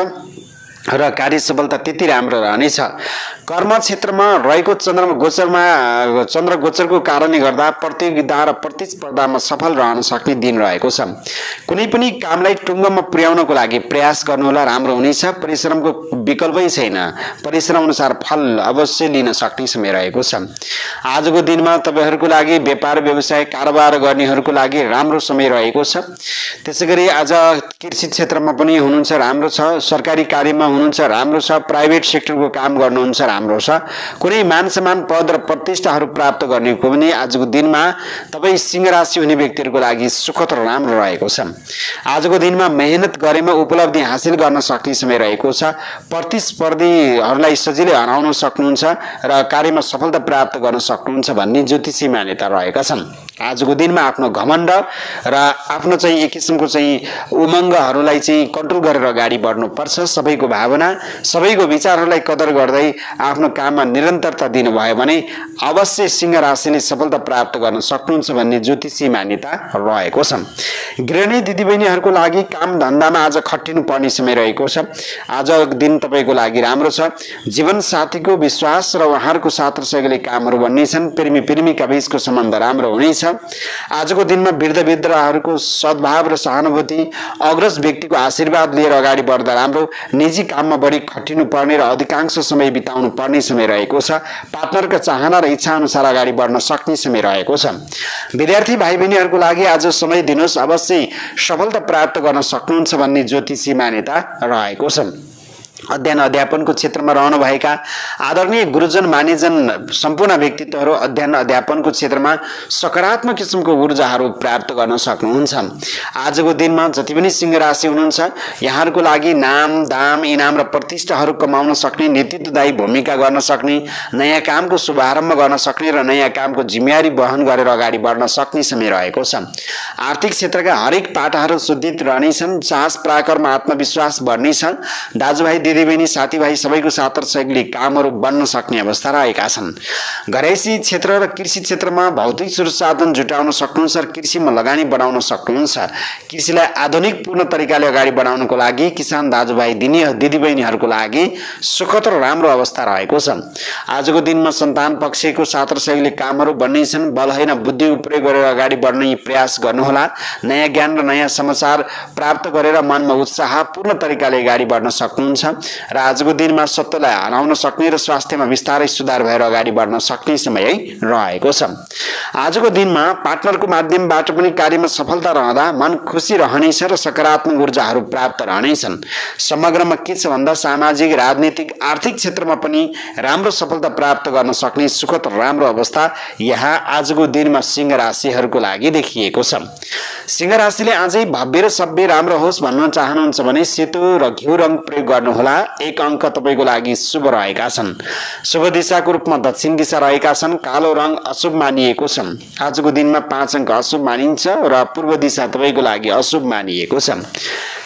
र कार्य सफलता त्यति राम्रो रहनेछ। कर्म क्षेत्रमा रहेको चन्द्रमा गोचरमा चन्द्र गोचरको कारणले गर्दा प्रतियोगिता र प्रतिस्पर्धामा सफल रहन सक्ने दिन रहेको छ। कुनै पनि कामलाई टुङ्गोमा पुर्याउनको लागि प्रयास गर्नुहोला राम्रो हुनेछ। परिश्रमको विकल्पै छैन। परिश्रम अनुसार फल अवश्य लिन सक्ने समय रहेको छ। आजको दिनमा तपाईँहरूको लागि व्यापार व्यवसाय कारोबार गर्नेहरूको लागि राम्रो समय रहेको छ। त्यसै गरी आज कृषि क्षेत्रमा पनि हुनुहुन्छ राम्रो छ। सरकारी कार्यमा हुनुहुन्छ राम्रो छ। प्राइभेट सेक्टरको काम गर्नुहुन्छ राम्रो छ। कुनै मान सम्मान पद र प्रतिष्ठाहरू प्राप्त गर्नेको पनि आजको दिनमा तपाईँ सिंह राशि हुने व्यक्तिहरूको लागि सुखद र राम्रो रहेको छ। आजको दिनमा मेहनत गरेमा उपलब्धि हासिल गर्न सक्ने समय रहेको छ। प्रतिस्पर्धीहरूलाई सजिलै हराउन सक्नुहुन्छ र कार्यमा सफलता प्राप्त गर्न सक्नुहुन्छ भन्ने ज्योतिषी मान्यता रहेका छन्। आजको दिनमा आफ्नो घमण्ड र आफ्नो चाहिँ एक किसिमको चाहिँ उमङ्गहरूलाई चाहिँ कन्ट्रोल गरेर अगाडि बढ्नुपर्छ। सबैको भावना सबैको विचारहरूलाई कदर गर्दै आफ्नो काममा निरन्तरता दिनुभयो भने अवश्य सिंह राशिले सफलता प्राप्त गर्न सक्नुहुन्छ भन्ने ज्योतिषी मान्यता रहेको छ। गृहिणी दिदीबहिनीहरूको लागि काम धन्दामा आज खटिनु पर्ने समय रहेको छ। आज दिन तपाईँको लागि राम्रो छ। जीवन साथीको विश्वास र उहाँहरूको साथ र सहयोगले कामहरू बन्नेछन् प्रेमी प्रेमीका बीचको सम्बन्ध राम्रो हुनेछ। आजको दिनमा वृद्ध वृद्धहरूको सद्भाव र सहानुभूति अग्रज व्यक्तिको आशीर्वाद लिएर अगाडि बढ्दा राम्रो। निजी काममा बढी खटिनु पर्ने र अधिकांश समय बिताउनु पर्ने समय रहेको छ। पार्टनरका चाहना र इच्छा अनुसार अगाडि बढ्न सक्ने समय रहेको छ। विद्यार्थी भाइ बहिनीहरूको लागि आज समय दिनुहोस्। अवश्य सफलता प्राप्त गर्न सक्नुहुन्छ भन्ने ज्योतिषी मान्यता रहेको छ। अध्ययन अध्यापनको क्षेत्रमा रहनुभएका आदरणीय गुरुजन मानिजन सम्पूर्ण व्यक्तित्वहरू अध्ययन अध्यापनको क्षेत्रमा सकारात्मक किसिमको ऊर्जाहरू प्राप्त गर्न सक्नुहुन्छ। आजको दिनमा जति पनि सिंह राशि हुनुहुन्छ यहाँहरूको लागि नाम दाम इनाम र प्रतिष्ठाहरू कमाउन सक्ने नेतृत्वदायी भूमिका गर्न सक्ने नयाँ कामको शुभारम्भ गर्न सक्ने र नयाँ कामको जिम्मेवारी वहन गरेर अगाडि बढ्न सक्ने समय रहेको छ। आर्थिक क्षेत्रका हरेक पाटाहरू शुद्धित रहनेछन् साहस पराक्रम आत्मविश्वास बढ्नेछ दाजुभाइ दिदीबहिनी साथीभाइ सबैको साथ सहयोगले कामहरू बन्न सक्ने अवस्था रहेका छन्। घरैसी क्षेत्र र कृषि क्षेत्रमा भौतिक साधन जुटाउन सक्नुहुन्छ र कृषिमा लगानी बढाउन सक्नुहुन्छ। कृषिलाई आधुनिक पूर्ण तरिकाले अगाडि बढाउनको लागि किसान दाजुभाइ दिनी दिदीबहिनीहरूको लागि सुखद र राम्रो अवस्था रहेको छ। आजको दिनमा सन्तान पक्षको साथ र सहयोगले कामहरू बन्नेछन्। बल होइन बुद्धि प्रयोग गरेर अगाडि बढ्ने प्रयास गर्नुहोला। नयाँ ज्ञान र नयाँ समाचार प्राप्त गरेर मनमा उत्साह पूर्ण तरिकाले अगाडि बढ्न सक्नुहुन्छ। र आजको दिनमा सत्यलाई हराउन सक्ने र स्वास्थ्यमा बिस्तारै सुधार भएर अगाडि बढ्न सक्ने समय रहेको छ। आजको दिनमा पार्टनरको माध्यमबाट पनि कार्यमा सफलता रहँदा मन खुसी रहनेछ र सकारात्मक ऊर्जाहरू प्राप्त रहनेछन्। समग्रमा के छ भन्दा सामाजिक राजनीतिक आर्थिक क्षेत्रमा पनि राम्रो सफलता प्राप्त गर्न सक्ने सुखद राम्रो अवस्था यहाँ आजको दिनमा सिंह राशिहरूको लागि देखिएको छ। सिंह राशिले अझै भव्य र सभ्य राम्रो होस् भन्न चाहनुहुन्छ भने सेतो र घिउ रङ प्रयोग गर्नुहोला। एक अङ्क तपाईँको लागि शुभ रहेका छन्। शुभ दिशाको रूपमा दक्षिण दिशा रहेका छन्। कालो रङ अशुभ मानिएको छ आजको दिनमा पाँच अङ्क अशुभ मानिन्छ र पूर्व दिशा तपाईँको लागि अशुभ मानिएको छ।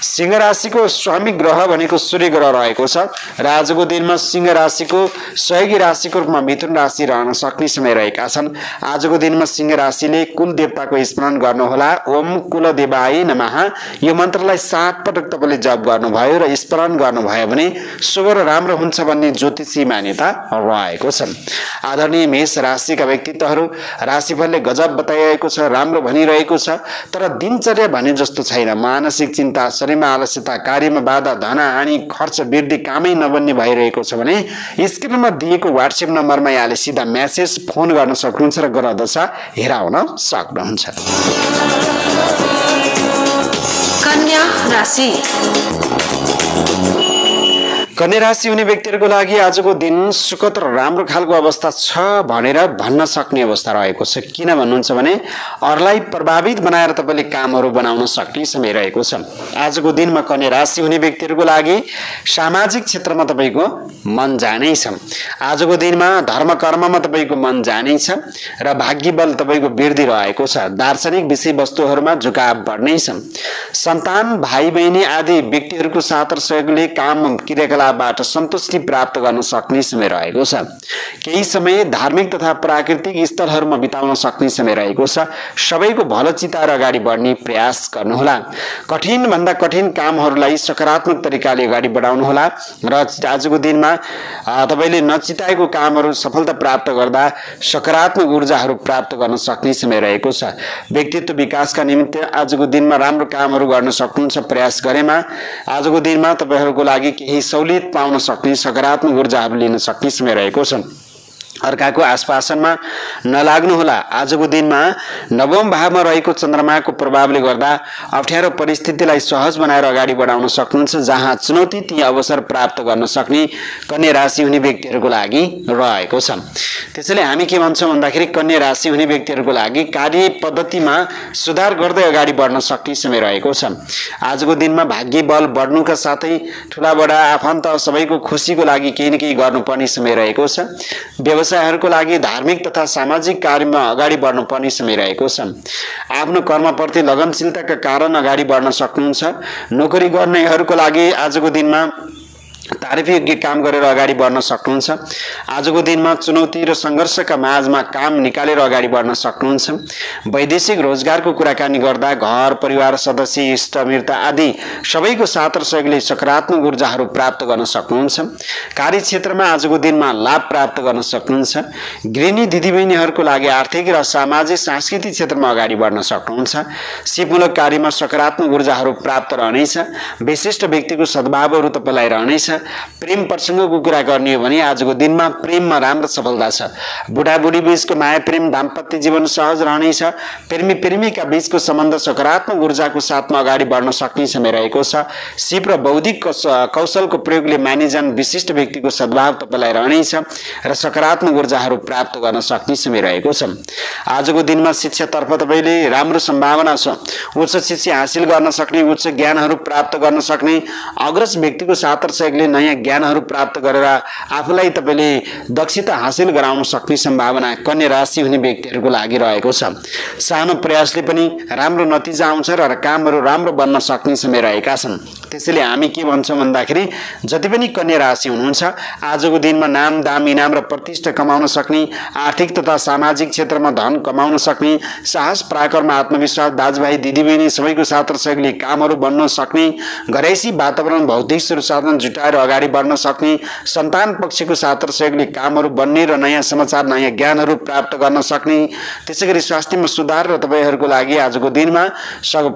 सिंह राशिको स्वामी ग्रह भनेको सूर्य ग्रह रहेको छ र आजको दिनमा सिंह राशिको सहयोगी राशिको रूपमा मिथुन राशि रहन सक्ने समय रहेका छन्। आजको दिनमा सिंह राशिले कुल देवताको स्मरण गर्नुहोला। ओम कुल देवाय नमः। यो मन्त्रलाई सात पटक तपाईँले जप गर्नुभयो र स्मरण गर्नुभयो भने शुभ राम्रो हुन्छ भन्ने ज्योतिषी मान्यता रहेको छ। आदरणीय मेष राशिका व्यक्तित्वहरू राशिफलले गजब बताइरहेको छ राम्रो भनिरहेको छ तर दिनचर्या भने जस्तो छैन। मानसिक चिन्ता शरीरमा आलस्यता कार्यमा बाधा धन हानि खर्च वृद्धि कामै नबन्ने भइरहेको छ भने स्क्रिनमा दिएको वाट्सएप नम्बरमा यहाँले सिधा म्यासेज फोन गर्न सक्नुहुन्छ र ग्रह हेराउन सक्नुहुन्छ। कन्या राशि। कन्या राशि हुने व्यक्तिहरूको लागि आजको दिन सुखद र राम्रो खालको अवस्था छ भनेर भन्न सक्ने अवस्था रहेको छ। किन भन्नुहुन्छ भने अरूलाई प्रभावित बनाएर तपाईँले कामहरू बनाउन सक्ने समय रहेको छ। आजको दिनमा कन्या राशि हुने व्यक्तिहरूको लागि सामाजिक क्षेत्रमा तपाईँको मन जानै छ। आजको दिनमा धर्म कर्ममा तपाईँको मन जानै छ र भाग्य बल तपाईँको वृद्धि रहेको छ। दार्शनिक विषयवस्तुहरूमा झुकाव बढ्नै छ। सन्तान भाइ बहिनी आदि व्यक्तिहरूको साथ र सहयोगले काम क्रियाकलापबाट सन्तुष्टि प्राप्त गर्न सक्ने समय रहेको छ। केही समय धार्मिक तथा प्राकृतिक स्थलहरूमा बिताउन सक्ने समय रहेको छ। सबैको भलो चिताएर अगाडि बढ्ने प्रयास गर्नुहोला। कठिन भन्दा कठिन कामहरूलाई सकारात्मक तरिकाले अगाडि बढाउनुहोला र आजको दिनमा तपाईँले नचिताएको कामहरू सफलता प्राप्त गर्दा सकारात्मक ऊर्जाहरू प्राप्त गर्न सक्ने समय रहेको छ। व्यक्तित्व विकासका निमित्त आजको दिनमा राम्रो कामहरू गर्न सक्नुहुन्छ प्रयास गरेमा। आजको दिनमा तपाईँहरूको लागि केही सहुलियत पाउन सक्ने सकारात्मक ऊर्जाहरू लिन सक्ने रहेको छ अर्काको आसपासनमा नलाग्नुहोला। आजको दिनमा नवम भावमा रहेको चन्द्रमाको प्रभावले गर्दा अप्ठ्यारो परिस्थितिलाई सहज बनाएर अगाडि बढाउन सक्नुहुन्छ जहाँ चुनौती ती अवसर प्राप्त गर्न सक्ने कन्या राशि हुने व्यक्तिहरूको लागि रहेको छ। त्यसैले हामी के भन्छौँ भन्दाखेरि कन्या राशि हुने व्यक्तिहरूको लागि कार्य पद्धतिमा सुधार गर्दै अगाडि बढ्न सक्ने समय रहेको छ। आजको दिनमा भाग्य बल बढ्नुका साथै ठुला बडा आफन्त सबैको खुसीको लागि केही न केही गर्नुपर्ने समय रहेको छ। व्यवसायहरूको लागि धार्मिक तथा सामाजिक कार्यमा अगाडि बढ्नुपर्ने समय रहेको छ। आफ्नो कर्मप्रति लगनशीलताका कारण अगाडि बढ्न सक्नुहुन्छ। नोकरी गर्नेहरूको लागि आजको दिनमा तारिफयोग्य काम गरेर अगाडि बढ्न सक्नुहुन्छ। आजको दिनमा चुनौती र सङ्घर्षका माझमा काम निकालेर अगाडि बढ्न सक्नुहुन्छ। वैदेशिक रोजगारको कुराकानी गर्दा घर परिवार सदस्य इष्टमित्र आदि सबैको साथ र सहयोगले सकारात्मक ऊर्जाहरू प्राप्त गर्न सक्नुहुन्छ। कार्यक्षेत्रमा आजको दिनमा लाभ प्राप्त गर्न सक्नुहुन्छ। गृहिणी दिदीबहिनीहरूको लागि आर्थिक र सामाजिक सांस्कृतिक क्षेत्रमा अगाडि बढ्न सक्नुहुन्छ। सिपमूलक कार्यमा सकारात्मक ऊर्जाहरू प्राप्त रहनेछ। विशिष्ट व्यक्तिको सद्भावहरू तपाईँलाई रहनेछ। प्रेम प्रसङ्गको कुरा गर्ने हो भने आजको दिनमा प्रेममा राम्रो सफलता छ। बुढाबुढी बिचको माया प्रेम दाम्पत्य जीवन सहज रहनेछ प्रेमी प्रेमीका बिचको सम्बन्ध सकारात्मक ऊर्जाको साथमा अगाडि बढ्न सक्ने समय रहेको छ। सिप र बौद्धिक कौशलको प्रयोगले मानिजान विशिष्ट व्यक्तिको सद्भाव तपाईँलाई रहनेछ र सकारात्मक ऊर्जाहरू प्राप्त गर्न सक्ने समय रहेको छ। आजको दिनमा शिक्षातर्फ तपाईँले राम्रो सम्भावना छ। उच्च शिक्षा हासिल गर्न सक्ने उच्च ज्ञानहरू प्राप्त गर्न सक्ने अग्रज व्यक्तिको साथ सहयोगले नयाँ ज्ञानहरू प्राप्त गरेर आफूलाई तपाईँले दक्षता हासिल गराउन सक्ने सम्भावना कन्या राशि हुने व्यक्तिहरूको लागि रहेको छ। सानो प्रयासले पनि राम्रो नतिजा आउँछ र कामहरू राम्रो बन्न सक्ने समय रहेका छन्। त्यसैले हामी के भन्छौँ भन्दाखेरि जति पनि कन्या राशि हुनुहुन्छ आजको दिनमा नाम दाम इनाम र प्रतिष्ठा कमाउन सक्ने आर्थिक तथा सामाजिक क्षेत्रमा धन कमाउन सक्ने साहस पराक्रम आत्मविश्वास दाजुभाइ दिदीबहिनी सबैको साथ र सहयोगले कामहरू बन्न सक्ने घरैसी वातावरण भौतिक साधन जुटाएर अगाडि बढ्न सक्ने सन्तान पक्षको साथ र सहयोगले कामहरू बन्ने र नयाँ समाचार नयाँ ज्ञानहरू प्राप्त गर्न सक्ने। त्यसै गरी स्वास्थ्यमा सुधार र तपाईँहरूको लागि आजको दिनमा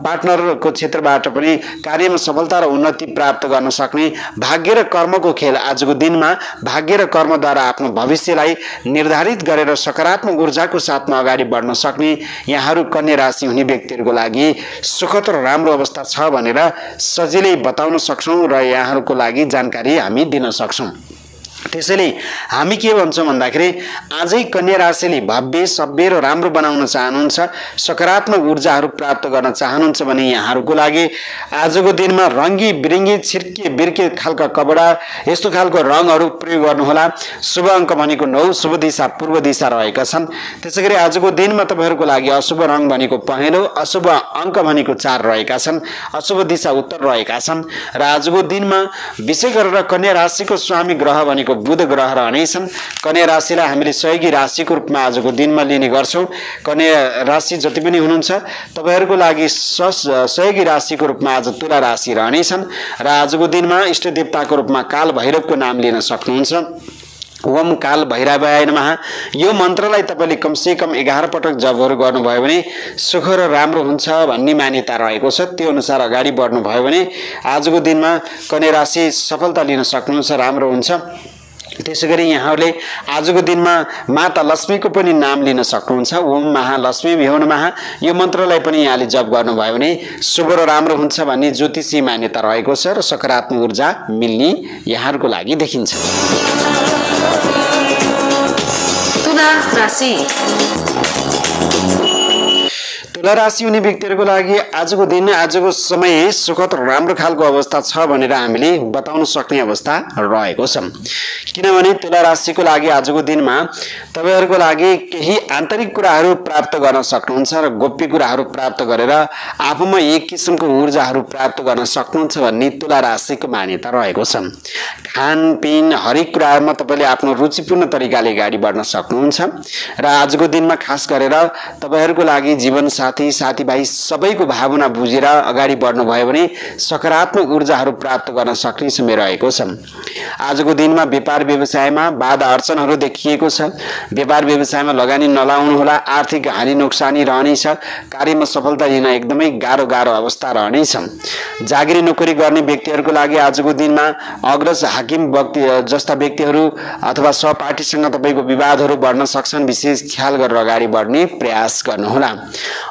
पार्टनरको क्षेत्रबाट पनि कार्यमा सफलता र उन्नति प्राप्त गर्न सक्ने भाग्य र कर्मको खेल आजको दिनमा भाग्य र कर्मद्वारा आफ्नो भविष्यलाई निर्धारित गरेर सकारात्मक ऊर्जाको साथमा अगाडि बढ्न सक्ने यहाँहरू कन्या राशि हुने व्यक्तिहरूको लागि सुखद र राम्रो अवस्था छ भनेर सजिलै बताउन सक्छौँ र यहाँहरूको लागि जानकारी हामी दिन सक्छौँ। त्यसैले हामी के भन्छौँ भन्दाखेरि आजै कन्या राशिले भव्य सभ्य र राम्रो बनाउन चाहनुहुन्छ सकारात्मक ऊर्जाहरू प्राप्त गर्न चाहनुहुन्छ भने यहाँहरूको लागि आजको दिनमा रङ्गी बिरङ्गी छिर्के बिर्के खालका कपडा यस्तो खालको रङहरू प्रयोग गर्नुहोला। शुभ अङ्क भनेको नौ शुभ दिशा पूर्व दिशा रहेका छन्। त्यसै गरी आजको दिनमा तपाईँहरूको लागि अशुभ रङ भनेको पहेँलो अशुभ अङ्क भनेको चार रहेका छन्। अशुभ दिशा उत्तर रहेका छन्। र आजको दिनमा विशेष गरेर कन्या राशिको स्वामी ग्रह भनेको बुध ग्रह रहनेछन्। कन्या राशिलाई हामीले सहयोगी राशिको रूपमा आजको दिनमा लिने गर्छौँ। कन्या राशि जति पनि हुनुहुन्छ तपाईँहरूको लागि सहयोगी राशिको रूपमा आज तुला राशि रहनेछन् र आजको दिनमा इष्ट देवताको रूपमा काल भैरवको नाम लिन सक्नुहुन्छ। ओम काल भैरवाय नमः। यो मन्त्रलाई तपाईँले कमसेकम एघार पटक जपहरू गर्नुभयो भने सुख र राम्रो हुन्छ भन्ने मान्यता रहेको छ। त्यो अनुसार अगाडि बढ्नुभयो भने आजको दिनमा कन्या राशि सफलता लिन सक्नुहुन्छ राम्रो हुन्छ। त्यसै गरी यहाँहरूले आजको दिनमा माता लक्ष्मीको पनि नाम लिन सक्नुहुन्छ। ओम महालक्ष्मी विहुन महा। यो मन्त्रलाई पनि यहाँले जप गर्नुभयो भने शुभ र राम्रो हुन्छ भन्ने ज्योतिषी मान्यता रहेको छ र सकारात्मक ऊर्जा मिल्ने यहाँहरूको लागि देखिन्छ। राशि। हुने व्यक्तिहरूको लागि आजको दिन आजको समय सुखद राम्रो खालको अवस्था छ भनेर हामीले बताउन सक्ने अवस्था रहेको छ। किनभने तुला राशिको लागि आजको दिनमा तपाईँहरूको लागि केही आन्तरिक कुराहरू प्राप्त गर्न सक्नुहुन्छ र गोप्य कुराहरू प्राप्त गरेर आफूमा एक किसिमको ऊर्जाहरू प्राप्त गर्न सक्नुहुन्छ भन्ने तुला राशिको मान्यता रहेको छ। खानपिन हरेक कुराहरूमा तपाईँले आफ्नो रुचिपूर्ण तरिकाले अगाडि बढ्न सक्नुहुन्छ र आजको दिनमा खास गरेर तपाईँहरूको लागि जीवनसाथी साथी साथीभाइ सबैको भावना बुझेर अगाडि बढ्नुभयो भने सकारात्मक ऊर्जाहरू प्राप्त गर्न सक्ने समय रहेको छ। आजको दिनमा व्यापार व्यवसायमा बाधा अडचनहरू देखिएको छ। व्यापार व्यवसायमा लगानी नलाउनुहोला आर्थिक हानि नोक्सानी रहनेछ। कार्यमा सफलता लिन एकदमै गाह्रो गाह्रो अवस्था रहनेछ। जागिरी नोकरी गर्ने व्यक्तिहरूको लागि आजको दिनमा अग्रज हाकिम व्यक्ति जस्ता व्यक्तिहरू अथवा सहपाठीसँग तपाईँको विवादहरू बढ्न सक्छन् विशेष ख्याल गरेर अगाडि बढ्ने प्रयास गर्नुहोला।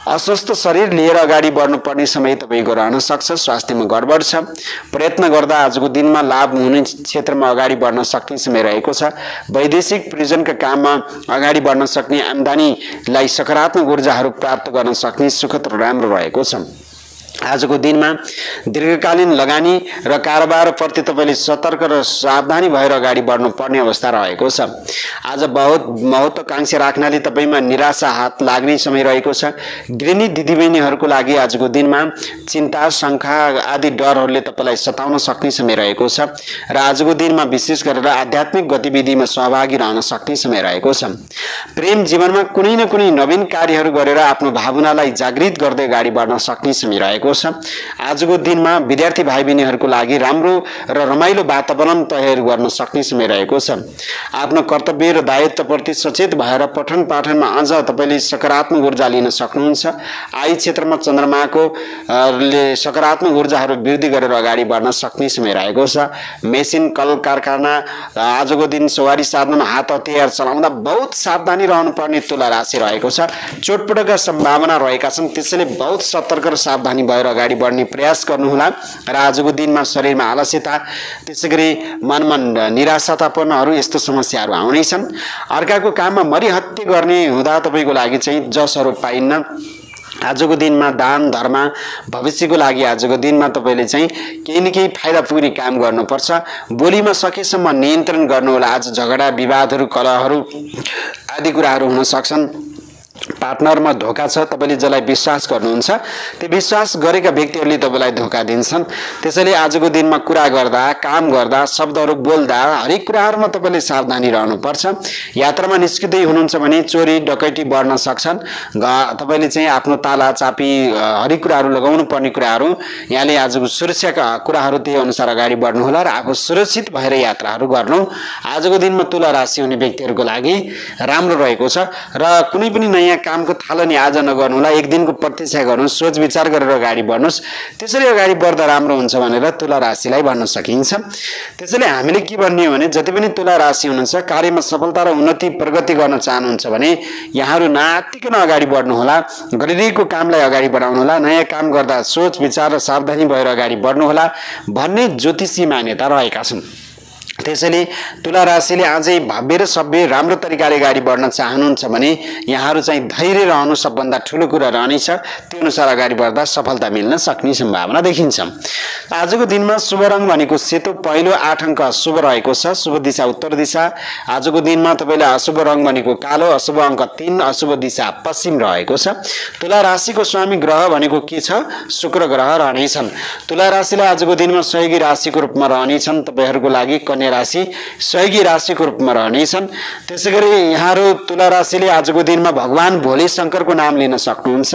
अस्वस्थ शरीर लिएर अगाडि बढ्नुपर्ने समय तपाईँको रहन सक्छ स्वास्थ्यमा गडबड छ। प्रयत्न गर्दा आजको दिनमा लाभ हुने क्षेत्रमा अगाडि बढ्न सक्ने समय रहेको छ। वैदेशिक प्रयोजनका काममा अगाडि बढ्न सक्ने आम्दानीलाई सकारात्मक ऊर्जाहरू प्राप्त गर्न सक्ने सुखद राम्रो रहेको छ। आजको दिनमा दीर्घकालीन लगानी र कारोबारप्रति तपाईँले सतर्क र सावधानी भएर अगाडि बढ्नुपर्ने अवस्था रहेको छ। आज बहुत महत्त्वकाङ्क्षा राख्नाले तपाईँमा निराशा हात लाग्ने समय रहेको छ। गृहिणी दिदीबहिनीहरूको लागि आजको दिनमा चिन्ता शङ्का आदि डरहरूले तपाईँलाई सताउन सक्ने समय रहेको छ र आजको दिनमा विशेष गरेर आध्यात्मिक गतिविधिमा सहभागी रहन सक्ने समय रहेको छ। प्रेम जीवनमा कुनै न कुनै नवीन कार्यहरू गरेर आफ्नो भावनालाई जागृत गर्दै अगाडि बढ्न सक्ने समय रहेको रहेको छ। आजको दिनमा विद्यार्थी भाइ बहिनीहरूको लागि राम्रो र रमाइलो वातावरण तयार गर्न सक्ने समय रहेको छ। आफ्नो कर्तव्य र दायित्वप्रति सचेत भएर पठन पाठनमा अझ तपाईँले सकारात्मक ऊर्जा लिन सक्नुहुन्छ। आई क्षेत्रमा चन्द्रमाको ले सकारात्मक ऊर्जाहरू वृद्धि गरेर अगाडि बढ्न सक्ने समय रहेको छ। मेसिन कल कारखाना आजको दिन सवारी साधनमा हात हतियार चलाउँदा बहुत सावधानी रहनु पर्ने तुला राशि रहेको छ। चोटपटकका सम्भावना रहेका छन् त्यसैले बहुत सतर्क र सावधानी भएर अगाडि बढ्ने प्रयास गर्नुहोला। र आजको दिनमा शरीरमा आलस्यता त्यसै गरी मनमा निराशातापनहरू यस्तो समस्याहरू आउनेछन्। अर्काको काममा मरिहत्ते गर्ने हुँदा तपाईँको लागि चाहिँ जसहरू पाइन्न। आजको दिनमा दान धर्म भविष्यको लागि आजको दिनमा तपाईँले चाहिँ केही न केही फाइदा पुग्ने काम गर्नुपर्छ। बोलीमा सकेसम्म नियन्त्रण गर्नुहोला। आज झगडा विवादहरू कलहहरू आदि कुराहरू हुन सक्छन्। पार्टनरमा धोका छ तपाईँले जसलाई विश्वास गर्नुहुन्छ त्यो विश्वास गरेका व्यक्तिहरूले तपाईँलाई धोका दिन्छन्। त्यसैले आजको दिनमा कुरा गर्दा काम गर्दा शब्दहरू बोल्दा हरेक कुराहरूमा तपाईँले सावधानी रहनुपर्छ। यात्रामा निस्किँदै हुनुहुन्छ भने चोरी डकैटी बढ्न सक्छन्। तपाईँले चाहिँ आफ्नो ताला चापी हरेक कुराहरू लगाउनु पर्ने कुराहरू यहाँले आजको सुरक्षाका कुराहरू त्यही अनुसार अगाडि बढ्नुहोला र आफू सुरक्षित भएर यात्राहरू गर्नु। आजको दिनमा तुला राशि हुने व्यक्तिहरूको लागि राम्रो रहेको छ। र कुनै पनि नयाँ कामको थालनी आज नगर्नुहोला एक दिनको प्रतीक्षा गर्नुहोस् सोच विचार गरेर अगाडि बढ्नुहोस्। त्यसरी अगाडि बढ्दा राम्रो हुन्छ भनेर तुला राशिलाई भन्न सकिन्छ। त्यसैले हामीले के भन्ने हो भने जति पनि तुला राशि हुनुहुन्छ कार्यमा सफलता र उन्नति प्रगति गर्न चाहनुहुन्छ भने यहाँहरू नआत्तिकन अगाडि बढ्नुहोला गरिरहेको कामलाई अगाडि बढाउनुहोला नयाँ काम गर्दा सोच विचार र सावधानी भएर अगाडि बढ्नुहोला भन्ने ज्योतिषी मान्यता रहेका छन्। त्यसैले तुला राशिले अझै भव्य र सभ्य राम्रो तरिकाले अगाडि बढ्न चाहनुहुन्छ भने यहाँहरू चाहिँ धैर्य रहनु सबभन्दा ठुलो कुरा रहनेछ। त्यो अनुसार अगाडि बढ्दा सफलता मिल्न सक्ने सम्भावना देखिन्छ। आजको दिनमा शुभ रङ भनेको सेतो पहिलो आठ अङ्क शुभ रहेको छ। शुभ दिशा उत्तर दिशा। आजको दिनमा तपाईँले अशुभ रङ भनेको कालो अशुभ अङ्क तिन अशुभ दिशा पश्चिम रहेको छ। तुला राशिको स्वामी ग्रह भनेको के छ? शुक्र ग्रह रहनेछन्। तुला राशिलाई आजको दिनमा सहयोगी राशिको रूपमा रहनेछन्। तपाईँहरूको लागि कन्या राशि सहयोगी राशिको रूपमा रहनेछन्। त्यसै गरी यहाँहरू तुला राशिले आजको दिनमा भगवान् भोले शङ्करको नाम लिन सक्नुहुन्छ।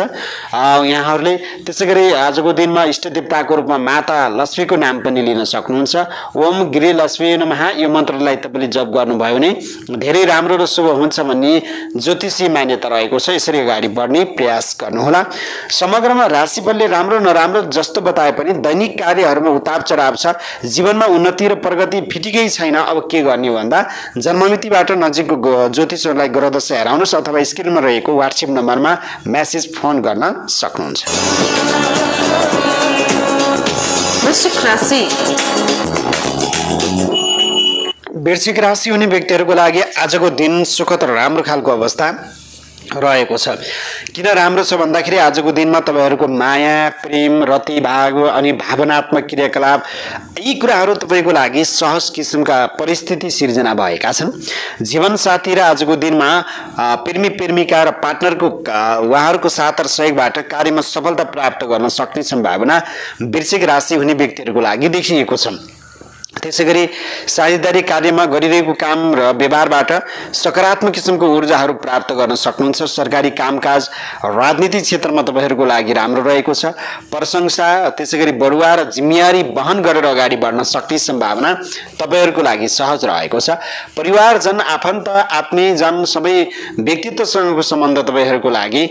यहाँहरूले त्यसै गरी आजको दिनमा इष्ट देवताको रूपमा माता लक्ष्मीको नाम पनि लिन सक्नुहुन्छ। ओम गृह लक्ष्मी नमः यो मन्त्रलाई तपाईँले जप गर्नुभयो भने धेरै राम्रो र शुभ हुन्छ भन्ने ज्योतिषी मान्यता रहेको छ। यसरी अगाडि बढ्ने प्रयास गर्नुहोला। समग्रमा राशिफलले राम्रो नराम्रो जस्तो बताए पनि दैनिक कार्यहरूमा उताप चढाव छ। जीवनमा उन्नति र प्रगति फिटिकै छैन अब के गर्ने भन्दा जन्ममितिबाट नजिकको ज्योतिषहरूलाई ग्रहदशा हेराउनुहोस् अथवा स्क्रिनमा रहेको वाट्सएप नम्बरमा म्यासेज फोन गर्न सक्नुहुन्छ। वृश्चिक राशि। हुने व्यक्तिहरूको लागि आजको दिन सुखद र राम्रो खालको अवस्था। रहेको छ। किन राम्रो छ भन्दाखेरि आजको दिनमा तपाईँहरूको माया प्रेम रति भाग अनि भावनात्मक क्रियाकलाप यी कुराहरू तपाईँको लागि सहज किसिमका परिस्थिति सिर्जना भएका छन्। जीवनसाथी र आजको दिनमा प्रेमी प्रेमिका र पार्टनरको उहाँहरूको साथ र सहयोगबाट कार्यमा सफलता प्राप्त गर्न सक्ने सम्भावना वृश्चिक राशि हुने व्यक्तिहरूको लागि देखिएको छ। त्यसै गरी साझेदारी कार्यमा गरिरहेको काम र व्यवहारबाट सकारात्मक किसिमको ऊर्जाहरू प्राप्त गर्न सक्नुहुन्छ। सरकारी कामकाज राजनीतिक क्षेत्रमा तपाईँहरूको लागि राम्रो रहेको छ। प्रशंसा त्यसै गरी बढुवा र जिम्मेवारी वहन गरेर अगाडि बढ्न सक्ने सम्भावना तपाईँहरूको लागि सहज रहेको छ। परिवारजन आफन्त आत्मीयजन सबै व्यक्तित्वसँगको सम्बन्ध तपाईँहरूको लागि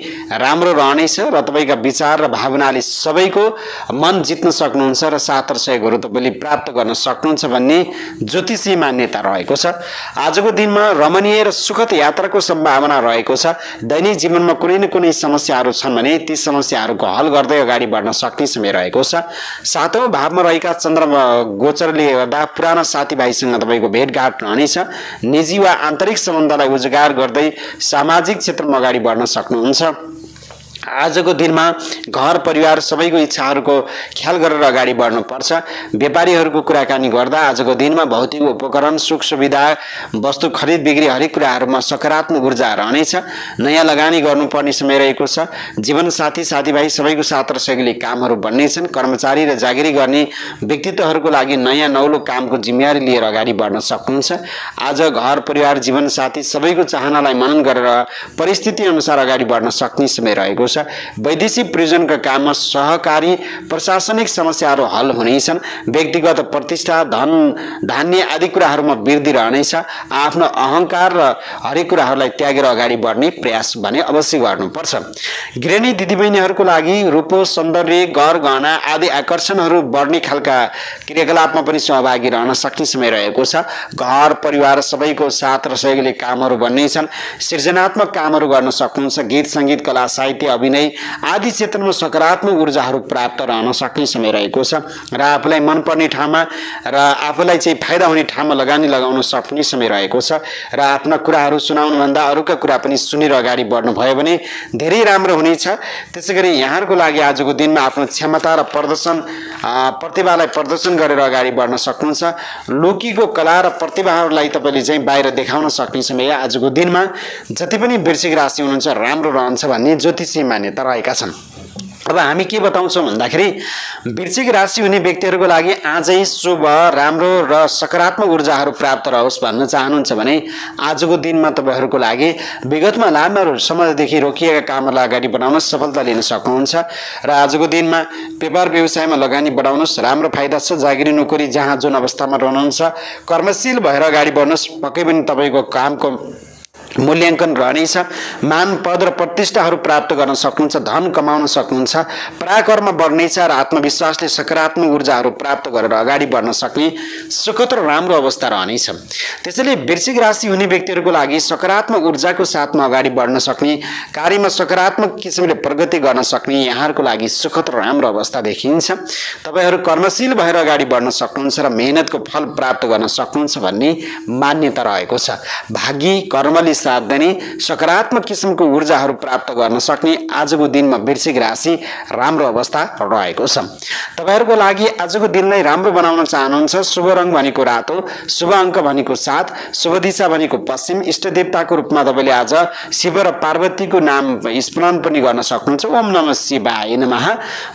राम्रो रहनेछ र तपाईँका विचार र भावनाले सबैको मन जित्न सक्नुहुन्छ र साथ र सहयोगहरू तपाईँले प्राप्त गर्न सक्नुहुन्छ भन्ने ज्योतिषी मान्यता रहेको छ। आजको दिनमा रमणीय र सुखद यात्राको सम्भावना रहेको छ। दैनिक जीवनमा कुनै न कुनै समस्याहरू छन् भने ती समस्याहरूको हल गर्दै अगाडि बढ्न सक्ने समय रहेको छ। सातौँ भावमा रहेका चन्द्र गोचरले गर्दा पुराना साथीभाइसँग तपाईँको भेटघाट रहनेछ। निजी वा आन्तरिक सम्बन्धलाई उजागर गर्दै सामाजिक क्षेत्रमा अगाडि बढ्न सक्नुहुन्छ। आजको दिनमा घर परिवार सबैको इच्छाहरूको ख्याल गरेर अगाडि बढ्नुपर्छ। व्यापारीहरूको कुराकानी गर्दा आजको दिनमा भौतिक उपकरण सुख सुविधा वस्तु खरिद बिक्री हरेक कुराहरूमा सकारात्मक ऊर्जा रहनेछ। नयाँ लगानी गर्नुपर्ने समय रहेको छ। जीवनसाथी साथीभाइ सबैको साथ र सहयोगले कामहरू बन्नेछन् कर्मचारी र जागिरी गर्ने व्यक्तित्वहरूको लागि नयाँ नौलो कामको जिम्मेवारी लिएर अगाडि बढ्न सक्नुहुन्छ। आज घर परिवार जीवनसाथी सबैको चाहनालाई मनन गरेर परिस्थिति अनुसार अगाडि बढ्न सक्ने समय रहेको छ। वैदेशिक प्रयोजनका काममा सहकारी प्रशासनिक समस्याहरू हल हुनेछन्। व्यक्तिगत प्रतिष्ठा धन धान्य आदि कुराहरूमा वृद्धि रहनेछ। आफ्नो अहङ्कार र हरेक कुराहरूलाई त्यागेर अगाडि बढ्ने प्रयास भने अवश्य गर्नुपर्छ। गृहिणी दिदीबहिनीहरूको लागि रूपो सौन्दर्य गर गहना आदि आकर्षणहरू बढ्ने खालका क्रियाकलापमा पनि सहभागी रहन सक्ने समय रहेको छ। घर परिवार सबैको साथ र सहयोगले कामहरू बन्नेछन्। सृजनात्मक कामहरू गर्न सक्नुहुन्छ। गीत सङ्गीत कला साहित्य अभिनय आदि क्षेत्रमा सकारात्मक ऊर्जाहरू प्राप्त रहन सक्ने समय रहेको छ र आफूलाई मनपर्ने ठाउँमा र आफूलाई चाहिँ फाइदा हुने ठाउँमा लगानी लगाउन सक्ने समय रहेको छ र आफ्ना कुराहरू सुनाउनुभन्दा अरूका कुरा पनि सुनेर अगाडि बढ्नुभयो भने धेरै राम्रो हुनेछ। त्यसै गरी यहाँहरूको लागि आजको दिनमा आफ्नो क्षमता र प्रदर्शन प्रतिभालाई प्रदर्शन गरेर अगाडि बढ्न सक्नुहुन्छ। लोकीको कला र प्रतिभाहरूलाई तपाईँले चाहिँ बाहिर देखाउन सक्ने समय आजको दिनमा जति पनि वृश्चिक राशि हुनुहुन्छ राम्रो रहन्छ भन्ने ज्योतिषीय मान्यता रहेका छन्। अब हामी के बताउँछौँ भन्दाखेरि वृश्चिक राशि हुने व्यक्तिहरूको लागि आजै शुभ राम्रो र सकारात्मक ऊर्जाहरू प्राप्त रहोस् भन्न चाहनुहुन्छ भने आजको दिनमा तपाईँहरूको लागि विगतमा लामो समयदेखि रोकिएका कामहरूलाई अगाडि बढाउन सफलता लिन सक्नुहुन्छ र आजको दिनमा व्यापार व्यवसायमा लगानी बढाउनुहोस्। राम्रो फाइदा छ जागिरी नोकरी जहाँ जुन अवस्थामा रहनुहुन्छ कर्मशील भएर अगाडि बढ्नुहोस्। पक्कै पनि तपाईँको कामको मूल्याङ्कन रहनेछ। मान पद र प्रतिष्ठाहरू प्राप्त गर्न सक्नुहुन्छ धन कमाउन सक्नुहुन्छ पराकर्म बढ्नेछ र आत्मविश्वासले सकारात्मक ऊर्जाहरू प्राप्त गरेर अगाडि बढ्न सक्ने सुखद र राम्रो अवस्था रहनेछ। त्यसैले वृश्चिक राशि हुने व्यक्तिहरूको लागि सकारात्मक ऊर्जाको साथमा अगाडि बढ्न सक्ने कार्यमा सकारात्मक किसिमले प्रगति गर्न सक्ने यहाँहरूको लागि सुखद र राम्रो अवस्था देखिन्छ। तपाईँहरू कर्मशील भएर अगाडि बढ्न सक्नुहुन्छ र मेहनतको फल प्राप्त गर्न सक्नुहुन्छ भन्ने मान्यता रहेको छ। भागी कर्मले साथ दिने सकारात्मक किसिमको ऊर्जाहरू प्राप्त गर्न सक्ने आजको दिनमा वृश्चिक राशि राम्रो अवस्था रहेको छ। तपाईँहरूको लागि आजको दिनलाई राम्रो बनाउन चाहनुहुन्छ। शुभ रङ भनेको रातो शुभ अङ्क भनेको सात शुभ दिशा भनेको पश्चिम इष्ट देवताको रूपमा तपाईँले आज शिव र पार्वतीको नाम स्मरण पनि गर्न सक्नुहुन्छ। ओम नम शिवाय नमः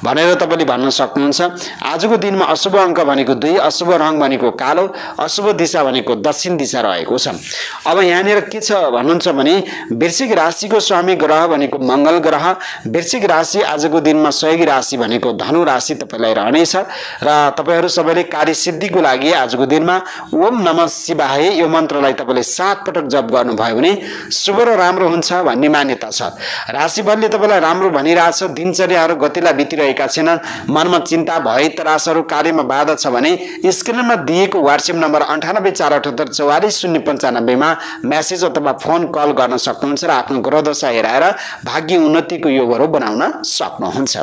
भनेर तपाईँले भन्न सक्नुहुन्छ। आजको दिनमा अशुभ अङ्क भनेको दुई अशुभ रङ भनेको कालो अशुभ दिशा भनेको दक्षिण दिशा रहेको छ। अब यहाँनिर के छ भन्नुहुन्छ भने वृश्चिक राशिको स्वामी ग्रह भनेको मङ्गल ग्रह वृश्चिक राशि आजको दिनमा सहयोगी राशि भनेको धनु राशि तपाईँलाई रहनेछ र तपाईँहरू सबैले कार्यसिद्धिको लागि आजको दिनमा ओम नम शिवाय यो मन्त्रलाई तपाईँले सात पटक जप गर्नुभयो भने शुभ र राम्रो हुन्छ भन्ने मान्यता छ। राशिफलले तपाईँलाई राम्रो भनिरहेछ दिनचर्याहरू गतिलाई बितिरहेका छैनन् मनमा चिन्ता भय त्रासहरू कार्यमा बाधा छ भने स्क्रिनमा दिएको वाट्सएप नम्बर अन्ठानब्बे चार अठहत्तर चौवालिस शून्य पन्चानब्बेमा म्यासेज अथवा फोन कल गर्न सक्नुहुन्छ र आफ्नो ग्रहदशा हेराएर भाग्य उन्नतिको योगहरू बनाउन सक्नुहुन्छ।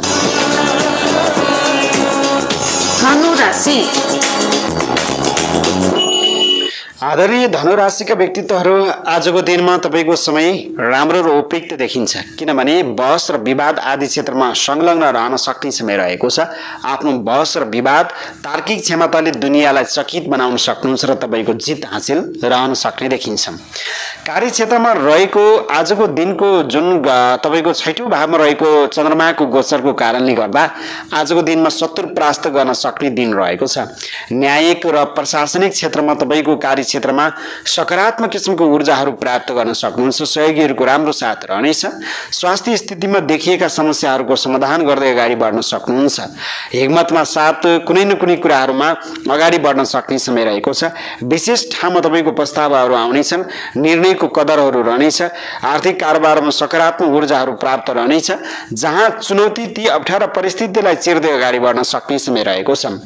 आदरणीय धनुराशिका व्यक्तित्वहरू आजको दिनमा तपाईँको समय राम्रो र उपयुक्त देखिन्छ। किनभने बहस र विवाद आदि क्षेत्रमा संलग्न रहन सक्ने समय रहेको छ। आफ्नो बहस र विवाद तार्किक क्षमताले दुनियाँलाई चकित बनाउन सक्नुहुन्छ र तपाईँको जित हासिल रहन सक्ने देखिन्छ कार्यक्षेत्रमा रहेको आजको दिनको जुन तपाईँको छैठौँ भावमा रहेको चन्द्रमाको गोचरको कारणले गर्दा आजको दिनमा शत्रु परास्त गर्न सक्ने दिन रहेको छ। न्यायिक र प्रशासनिक क्षेत्रमा तपाईँको कार्यक्षेत्रमा सकारात्मक किसिमको ऊर्जाहरू प्राप्त गर्न सक्नुहुन्छ। सहयोगीहरूको राम्रो साथ रहनेछ। स्वास्थ्य स्थितिमा देखिएका समस्याहरूको समाधान गर्दै अगाडि बढ्न सक्नुहुन्छ। हिम्मतमा साथ कुनै न कुनै कुराहरूमा अगाडि बढ्न सक्ने समय रहेको छ। विशेष ठाउँमा तपाईँको प्रस्तावहरू आउनेछन्। निर्णयको कदरहरू रहनेछ। आर्थिक कारोबारमा सकारात्मक ऊर्जाहरू प्राप्त रहनेछ। जहाँ चुनौती ती अप्ठ्यारा परिस्थितिलाई चिर्दै अगाडि बढ्न सक्ने समय रहेको छ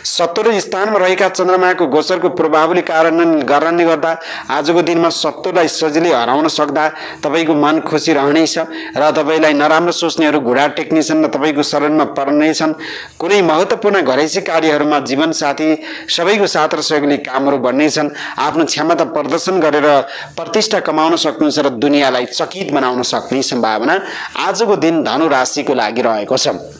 सत्तर स्थानमा रहेका चन्द्रमाको गोचरको प्रभावले कारण गर्नाले गर्दा आजको दिनमा सत्तरलाई सजिलै हराउन सक्दा तपाईँको मन खुसी रहनेछ र तपाईँलाई नराम्रो सोच्नेहरू घुँडा टेक्नेछन् र तपाईँको शरणमा पर्नेछन्। कुनै महत्त्वपूर्ण घरैसी कार्यहरूमा जीवनसाथी सबैको साथ र सहयोगले कामहरू बढ्नेछन् आफ्नो क्षमता प्रदर्शन गरेर प्रतिष्ठा कमाउन सक्नुहुन्छ र दुनियाँलाई चकित बनाउन सक्ने सम्भावना आजको दिन धनु राशिको लागि रहेको छ।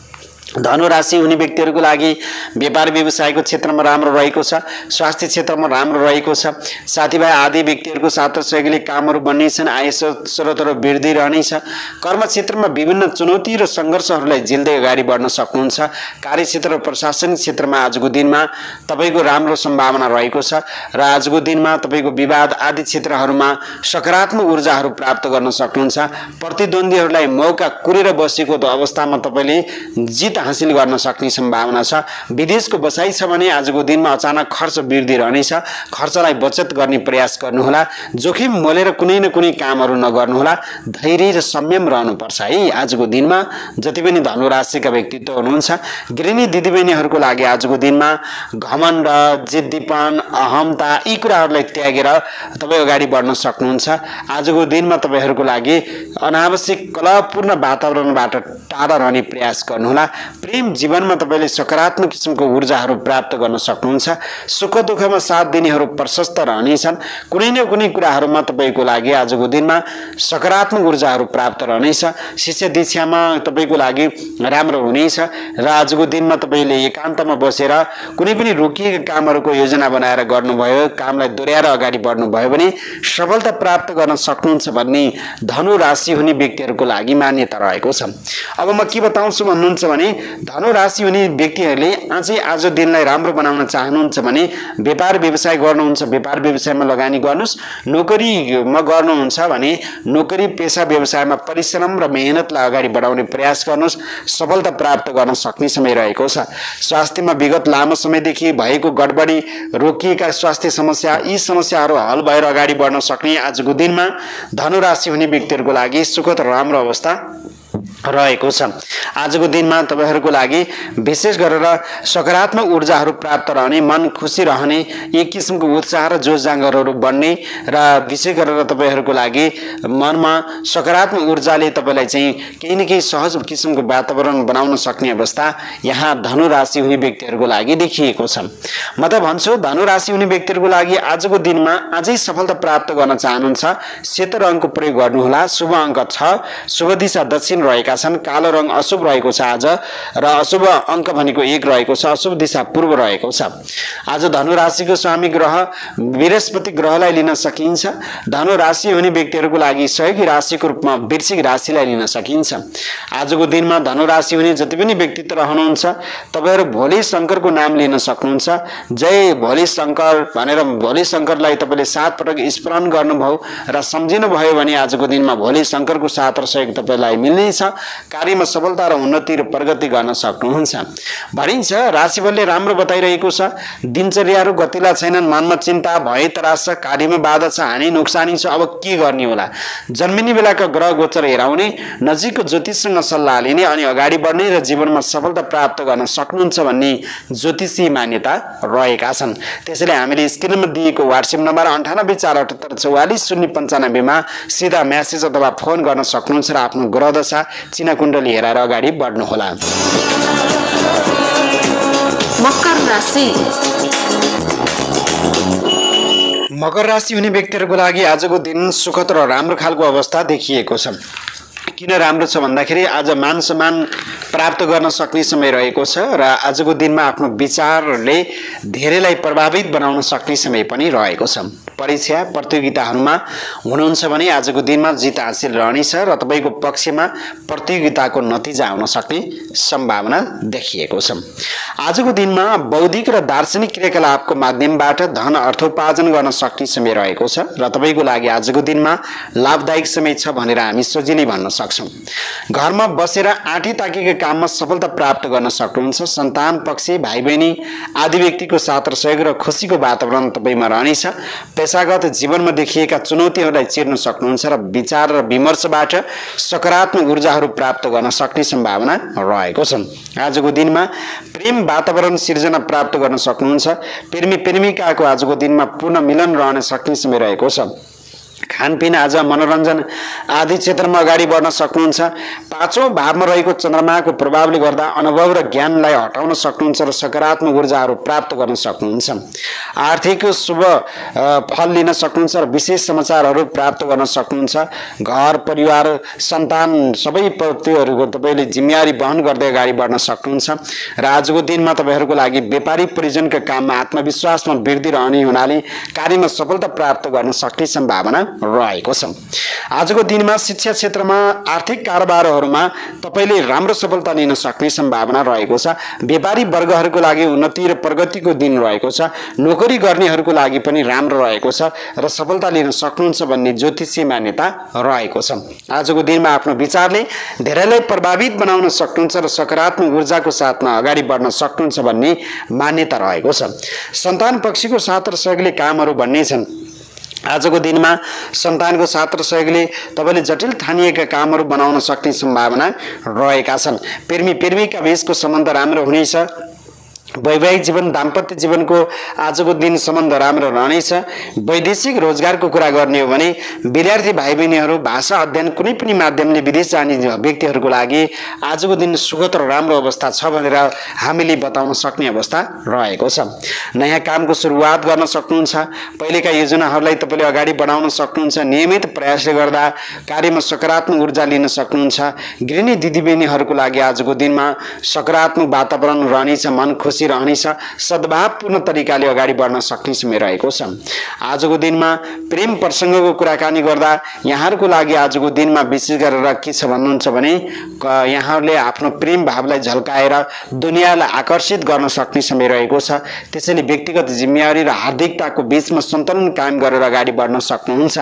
धनु राशि हुने व्यक्तिहरूको लागि व्यापार व्यवसायको क्षेत्रमा राम्रो रहेको छ स्वास्थ्य क्षेत्रमा राम्रो रहेको छ साथीभाइ आदि व्यक्तिहरूको साथ सहयोगले कामहरू बन्नेछन् आय स्रोतहरू वृद्धि रहनेछ। कर्म क्षेत्रमा विभिन्न चुनौती र सङ्घर्षहरूलाई झिल्दै अगाडि बढ्न सक्नुहुन्छ। कार्यक्षेत्र र प्रशासनिक क्षेत्रमा आजको दिनमा तपाईँको राम्रो सम्भावना रहेको छ र आजको दिनमा तपाईँको विवाद आदि क्षेत्रहरूमा सकारात्मक ऊर्जाहरू प्राप्त गर्न सक्नुहुन्छ। प्रतिद्वन्द्वीहरूलाई मौका कुरेर बसेको अवस्थामा तपाईँले जित हासिल गर्न सक्ने सम्भावना छ। विदेशको बसाइ छ भने आजको दिनमा अचानक खर्च वृद्धि रहनेछ। खर्चलाई बचत गर्ने प्रयास गर्नुहोला। जोखिम मोलेर कुनै न कुनै कामहरू नगर्नुहोला। धैर्य र संयम रहनुपर्छ है। आजको दिनमा जति पनि धनु राशिका व्यक्तित्व हुनुहुन्छ गृहिणी दिदीबहिनीहरूको लागि आजको दिनमा घमण्ड जिद्दीपन अहमता यी कुराहरूलाई त्यागेर तपाईँ अगाडि बढ्न सक्नुहुन्छ। आजको दिनमा तपाईँहरूको लागि अनावश्यक कलापूर्ण वातावरणबाट टाढा रहने प्रयास गर्नुहोला। प्रेम जीवनमा तपाईँले सकारात्मक किसिमको ऊर्जाहरू प्राप्त गर्न सक्नुहुन्छ। सुख दुःखमा साथ दिनेहरू प्रशस्त रहनेछन्। कुनै न कुनै कुराहरूमा तपाईँको लागि आजको दिनमा सकारात्मक ऊर्जाहरू प्राप्त रहनेछ। शिष्य दीक्षामा तपाईँको लागि राम्रो हुनेछ र आजको दिनमा तपाईँले एकान्तमा बसेर कुनै पनि रोकिएका कामहरूको योजना बनाएर गर्नुभयो कामलाई दोहोऱ्याएर अगाडि बढ्नुभयो भने सफलता प्राप्त गर्न सक्नुहुन्छ भन्ने धनु राशि हुने व्यक्तिहरूको लागि मान्यता रहेको छ। अब म के बताउँछु भन्नुहुन्छ भने धनु राशि हुने व्यक्तिहरूले अझै आज दिनलाई राम्रो बनाउन चाहनुहुन्छ भने व्यापार व्यवसाय गर्नुहुन्छ व्यापार व्यवसायमा लगानी गर्नुहोस्। नोकरीमा गर्नुहुन्छ भने नोकरी पेसा व्यवसायमा परिश्रम र मेहनतलाई अगाडि बढाउने प्रयास गर्नुहोस्। सफलता प्राप्त गर्न सक्ने समय रहेको छ। स्वास्थ्यमा विगत लामो समयदेखि भएको गडबडी रोकिएका स्वास्थ्य समस्या यी समस्याहरू हल भएर अगाडि बढ्न सक्ने आजको दिनमा धनुराशि हुने व्यक्तिहरूको लागि सुखद राम्रो अवस्था रहेको छ। आजको दिनमा तपाईँहरूको लागि विशेष गरेर सकारात्मक ऊर्जाहरू प्राप्त रहने मन खुसी रहने एक किसिमको उत्साह र जोस जाँगरहरू बढ्ने र विशेष गरेर तपाईँहरूको लागि मनमा सकारात्मक ऊर्जाले तपाईँलाई चाहिँ केही न केही सहज किसिमको वातावरण बनाउन सक्ने अवस्था यहाँ धनु राशि हुने व्यक्तिहरूको लागि देखिएको छ। म त भन्छु धनु राशि हुने व्यक्तिहरूको लागि आजको दिनमा अझै सफलता प्राप्त गर्न चाहनुहुन्छ। सेतो रङको प्रयोग गर्नुहोला। शुभ अङ्क छ। शुभ दिशा दक्षिण रहेका छन्। कालो रङ अशुभ रहेको छ आज र अशुभ अङ्क भनेको एक रहेको छ। अशुभ दिशा पूर्व रहेको छ। आज धनु राशिको स्वामी ग्रह बृहस्पति ग्रहलाई लिन सकिन्छ। धनु राशि हुने व्यक्तिहरूको लागि सहयोगी राशिको रूपमा वृश्चिक राशिलाई लिन सकिन्छ। आजको दिनमा धनु राशि हुने जति पनि व्यक्तित्व रहनुहुन्छ तपाईँहरू भोलि शङ्करको नाम लिन सक्नुहुन्छ। जय भोलि शङ्कर भनेर भोलि शङ्करलाई तपाईँले सात पटक स्मरण गर्नुभयो र सम्झिनु भयो भने आजको दिनमा भोलि शङ्करको साथ र सहयोग तपाईँलाई मिल्नेछ कार्यमा सफलता र उन्नति र प्रगति गर्न सक्नुहुन्छ। भनिन्छ राशिफलले राम्रो बताइरहेको छ। दिनचर्याहरू गतिला छैनन् मनमा चिन्ता भय त्रास छ कार्यमा बाधा छ हानि नोक्सानी छ। अब के गर्ने होला? जन्मिने बेलाका ग्रह गोचर हेराउने नजिकको ज्योतिषसँग सल्लाह लिने अनि अगाडि बढ्ने र जीवनमा सफलता प्राप्त गर्न सक्नुहुन्छ भन्ने ज्योतिषी मान्यता रहेका छन्। त्यसैले हामीले स्क्रिनमा दिएको वाट्सएप नम्बर अन्ठानब्बे चार अठहत्तर चौवालिस शून्य पन्चानब्बेमा सिधा म्यासेज अथवा फोन गर्न सक्नुहुन्छ र आफ्नो ग्रहदशा चिनाकुण्डली हेरेर अगाडि बढ्नुहोला। मकर राशि। मकर राशि हुने व्यक्तिहरूको लागि आजको दिन सुखद र राम्रो खालको अवस्था देखिएको छ। किन राम्रो छ भन्दाखेरि आज मान सम्मान प्राप्त गर्न सक्ने समय रहेको छ र आजको दिनमा आफ्नो विचारले धेरैलाई प्रभावित बनाउन सक्ने समय पनि रहेको छ। परीक्षा प्रतियोगिताहरूमा हुनुहुन्छ भने आजको दिनमा जित हासिल रहनेछ र तपाईँको पक्षमा प्रतियोगिताको नतिजा आउन सक्ने सम्भावना देखिएको छ। आजको दिनमा बौद्धिक र दार्शनिक क्रियाकलापको माध्यमबाट धन अर्थोपार्जन गर्न सक्ने समय रहेको छ र तपाईँको लागि आजको दिनमा लाभदायक समय छ भनेर हामी सजिलै भन्न सक्छौँ। घरमा बसेर आँटी ताकेका काममा सफलता प्राप्त गर्न सक्नुहुन्छ। सन्तान पक्ष भाइ बहिनी आदि व्यक्तिको साथ र सहयोग र खुसीको वातावरण तपाईँमा रहनेछ। पेसागत जीवनमा देखिएका चुनौतीहरूलाई चिर्न सक्नुहुन्छ र विचार र विमर्शबाट सकारात्मक ऊर्जाहरू प्राप्त गर्न सक्ने सम्भावना रहेको छ आजको दिनमा प्रेम वातावरण सिर्जना प्राप्त गर्न सक्नुहुन्छ। प्रेमी प्रेमिकाको आजको दिनमा पूर्ण मिलन रहन सक्ने समय रहेको छ। खानपिन आज मनोरञ्जन आदि क्षेत्रमा अगाडि बढ्न सक्नुहुन्छ। पाँचौँ भावमा रहेको चन्द्रमाको प्रभावले गर्दा अनुभव र ज्ञानलाई हटाउन सक्नुहुन्छ र सकारात्मक ऊर्जाहरू प्राप्त गर्न सक्नुहुन्छ। आर्थिक शुभ फल लिन सक्नुहुन्छ र विशेष समाचारहरू प्राप्त गर्न सक्नुहुन्छ। घर परिवार सन्तान सबै प्रतिहरूको तपाईँले जिम्मेवारी वहन गर्दै अगाडि बढ्न सक्नुहुन्छ। र आजको दिनमा तपाईँहरूको लागि व्यापारी परिजनका काममा आत्मविश्वासमा वृद्धि रहने हुनाले कार्यमा सफलता प्राप्त गर्न सक्ने सम्भावना रहेको छ। आजको दिनमा शिक्षा क्षेत्रमा आर्थिक कारोबारहरूमा तपाईँले राम्रो सफलता लिन सक्ने सम्भावना रहेको छ। व्यापारी वर्गहरूको लागि उन्नति र प्रगतिको दिन रहेको छ। नोकरी गर्नेहरूको लागि पनि राम्रो रहेको छ र सफलता लिन सक्नुहुन्छ भन्ने ज्योतिषीय मान्यता रहेको छ। आजको दिनमा आफ्नो विचारले धेरैलाई प्रभावित बनाउन सक्नुहुन्छ र सकारात्मक ऊर्जाको साथमा अगाडि बढ्न सक्नुहुन्छ भन्ने मान्यता रहेको छ। सन्तान पक्षीको साथ र सहयोगले कामहरू भन्ने छन्। आजको दिनमा सन्तानको साथ र सहयोगले तपाईँले जटिल ठानिएका कामहरू बनाउन सक्ने सम्भावना रहेका छन्। प्रेमी प्रेमीका बिचको सम्बन्ध राम्रो हुनेछ। वैवाहिक जीवन दाम्पत्य जीवनको आजको दिन सम्बन्ध राम्रो रहनेछ वैदेशिक रोजगारको कुरा गर्ने हो भने विद्यार्थी भाइ बहिनीहरू भाषा अध्ययन कुनै पनि माध्यमले विदेश जाने व्यक्तिहरूको लागि आजको दिन सुखद र राम्रो अवस्था छ भनेर हामीले बताउन सक्ने अवस्था रहेको छ। नयाँ कामको सुरुवात गर्न सक्नुहुन्छ। पहिलेका योजनाहरूलाई तपाईँले अगाडि बढाउन सक्नुहुन्छ। नियमित प्रयासले गर्दा कार्यमा सकारात्मक ऊर्जा लिन सक्नुहुन्छ। गृहिणी दिदीबहिनीहरूको लागि आजको दिनमा सकारात्मक वातावरण रहनेछ। मन खुसी रहनेछ। सद्भावपूर्ण तरिकाले अगाडि बढ्न सक्ने समय रहेको छ। आजको दिनमा प्रेम प्रसङ्गको कुराकानी गर्दा यहाँहरूको लागि आजको दिनमा विशेष गरेर के छ भन्नुहुन्छ भने यहाँहरूले आफ्नो प्रेम भावलाई झल्काएर दुनियाँलाई आकर्षित गर्न सक्ने समय रहेको छ। त्यसैले व्यक्तिगत जिम्मेवारी र हार्दिकताको बिचमा सन्तुलन कायम गरेर अगाडि बढ्न सक्नुहुन्छ।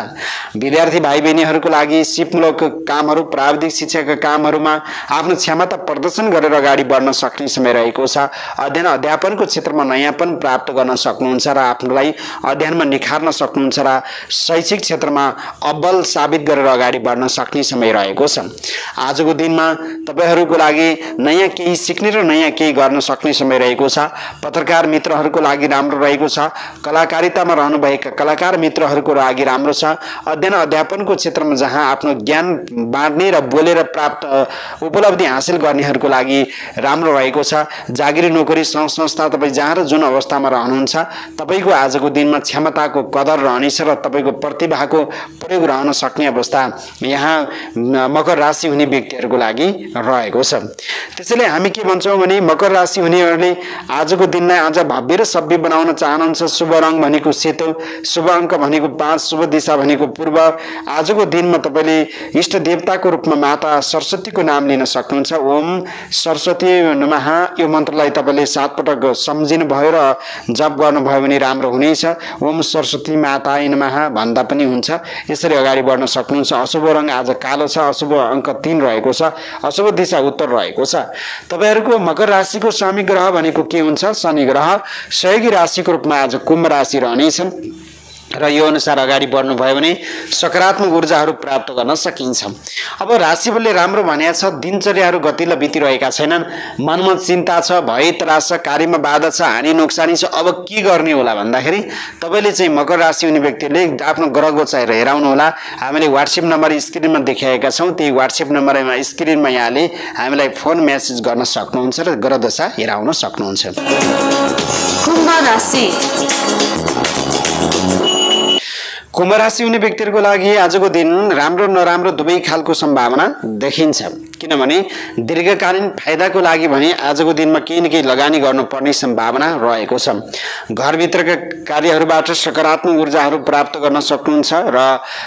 विद्यार्थी भाइ बहिनीहरूको लागि सिपमूलक कामहरू प्राविधिक शिक्षाका कामहरूमा आफ्नो क्षमता प्रदर्शन गरेर अगाडि बढ्न सक्ने समय रहेको छ। अध्ययन अध्यापनको क्षेत्रमा नयाँपन प्राप्त गर्न सक्नुहुन्छ र आफ्नोलाई अध्ययनमा निखार्न सक्नुहुन्छ र शैक्षिक क्षेत्रमा अब्बल साबित गरेर अगाडि बढ्न सक्ने समय रहेको छ। आजको दिनमा तपाईँहरूको लागि नयाँ केही सिक्ने र नयाँ केही गर्न सक्ने समय रहेको छ। पत्रकार मित्रहरूको लागि राम्रो रहेको छ। कलाकारितामा रहनुभएका कलाकार मित्रहरूको लागि राम्रो छ। अध्ययन अध्यापनको क्षेत्रमा जहाँ आफ्नो ज्ञान बाँड्ने र बोलेर प्राप्त उपलब्धि हासिल गर्नेहरूको लागि राम्रो रहेको छ। जागिरी नोकरी सङ्घ संस्था तपाईँ जहाँ र जुन अवस्थामा रहनुहुन्छ तपाईँको आजको दिनमा क्षमताको कदर रहनेछ र तपाईँको प्रतिभाको प्रयोग रहन सक्ने अवस्था यहाँ मकर राशि हुने व्यक्तिहरूको लागि रहेको छ। त्यसैले हामी के भन्छौँ भने मकर राशि हुनेहरूले आजको दिनलाई अझ भव्य र सभ्य बनाउन चाहनुहुन्छ। शुभ रङ भनेको सेतो शुभ अङ्क भनेको पाँच शुभ दिशा भनेको पूर्व। आजको दिनमा तपाईँले इष्ट देवताको रूपमा माता सरस्वतीको नाम लिन सक्नुहुन्छ। ओम सरस्वती नमः। यो मन्त्रलाई तपाईँले सातपटक सम्झिनु भयो र जप गर्नुभयो भने राम्रो हुनेछ। ओम सरस्वती माताय नमः भन्दा पनि हुन्छ। यसरी अगाडि बढ्न सक्नुहुन्छ। अशुभ रङ आज कालो छ। अशुभ अङ्क तिन रहेको छ। अशुभ दिशा उत्तर रहेको छ। तपाईँहरूको मकर राशिको स्वामी ग्रह भनेको के हुन्छ? शनि ग्रह। सहयोगी राशिको रूपमा आज कुम्भ राशि रहनेछन्। र यो अनुसार अगाडि बढ्नुभयो भने सकारात्मक ऊर्जाहरू प्राप्त गर्न सकिन्छ। अब राशिफलले राम्रो भनेको छ दिनचर्याहरू गतिलो बितिरहेका छैनन्। मनमा चिन्ता छ भय त्रास छ कार्यमा बाधा छ हानि नोक्सानी छ। अब के गर्ने होला भन्दाखेरि तपाईँले चाहिँ मकर राशि हुने व्यक्तिले आफ्नो ग्रह गोचाएर हेराउनु होला। हामीले वाट्सएप नम्बर स्क्रिनमा देखाएका छौँ। त्यही वाट्सएप नम्बरमा स्क्रिनमा यहाँले हामीलाई फोन म्यासेज गर्न सक्नुहुन्छ र ग्रह दशा हेराउन सक्नुहुन्छ। कुम्भ राशि हुने व्यक्तिहरूको लागि आजको दिन राम्रो नराम्रो दुवै खालको सम्भावना देखिन्छ। किनभने दीर्घकालीन फाइदाको लागि भने आजको दिनमा केही न केही लगानी गर्नुपर्ने सम्भावना रहेको छ। घरभित्रका कार्यहरूबाट सकारात्मक ऊर्जाहरू प्राप्त गर्न सक्नुहुन्छ र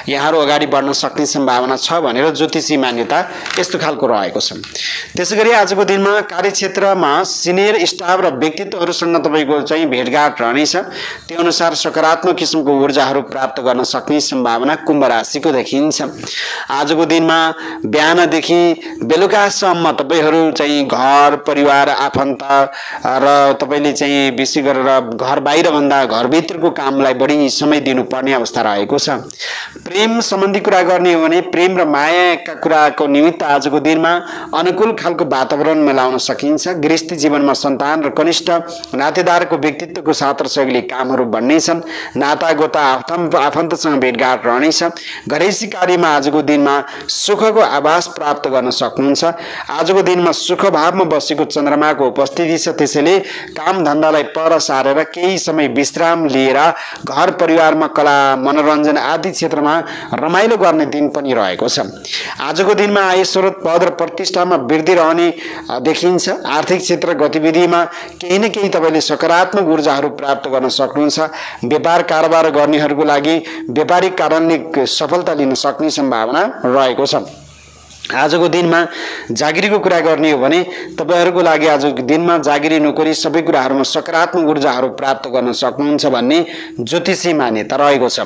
यहाँहरू अगाडि बढ्न सक्ने सम्भावना छ भनेर ज्योतिषी मान्यता यस्तो खालको रहेको छ। त्यसै गरी आजको दिनमा कार्यक्षेत्रमा सिनियर स्टाफ र व्यक्तित्वहरूसँग तपाईँको चाहिँ भेटघाट रहनेछ। त्यो अनुसार सकारात्मक किसिमको ऊर्जाहरू प्राप्त गर्न सक्ने सम्भावना कुम्भ राशिको देखिन्छ। आजको दिनमा बिहानदेखि बेलुकासम्म तपाईँहरू चाहिँ घर परिवार आफन्त र तपाईँले चाहिँ विशेष गरेर घर बाहिरभन्दा घरभित्रको कामलाई बढी समय दिनुपर्ने अवस्था रहेको छ। प्रेम सम्बन्धी कुरा गर्ने हो भने प्रेम र मायाका कुराको निमित्त आजको दिनमा अनुकूल खालको वातावरण मिलाउन सकिन्छ। गृहस्थी जीवनमा सन्तान र कनिष्ठ नातेदारको व्यक्तित्वको साथ र सहयोगले कामहरू बढ्नेछन् नाता गोता आफन्त आफन्तसँग भेटघाट रहनेछ। घरेसी कार्यमा आजको दिनमा सुखको आभास प्राप्त गर्न सक्नुहुन्छ। आजको दिनमा सुख भावमा बसेको चन्द्रमाको उपस्थिति छ। त्यसैले काम धन्दालाई पर सारेर केही समय विश्राम लिएर घर परिवारमा कला मनोरञ्जन आदि क्षेत्रमा रमाइलो गर्ने दिन पनि रहेको छ। आजको दिनमा आय स्रोत पद र प्रतिष्ठामा वृद्धि रहने देखिन्छ। आर्थिक क्षेत्र गतिविधिमा केही न केही तपाईँले सकारात्मक ऊर्जाहरू प्राप्त गर्न सक्नुहुन्छ। व्यापार कारोबार गर्नेहरूको लागि व्यापारिक कारणले सफलता लिन सक्ने सम्भावना रहेको छ। आजको दिनमा जागिरीको कुरा गर्ने हो भने तपाईँहरूको लागि आजको दिनमा जागिरी नोकरी सबै कुराहरूमा सकारात्मक ऊर्जाहरू प्राप्त गर्न सक्नुहुन्छ भन्ने ज्योतिषी मान्यता रहेको छ।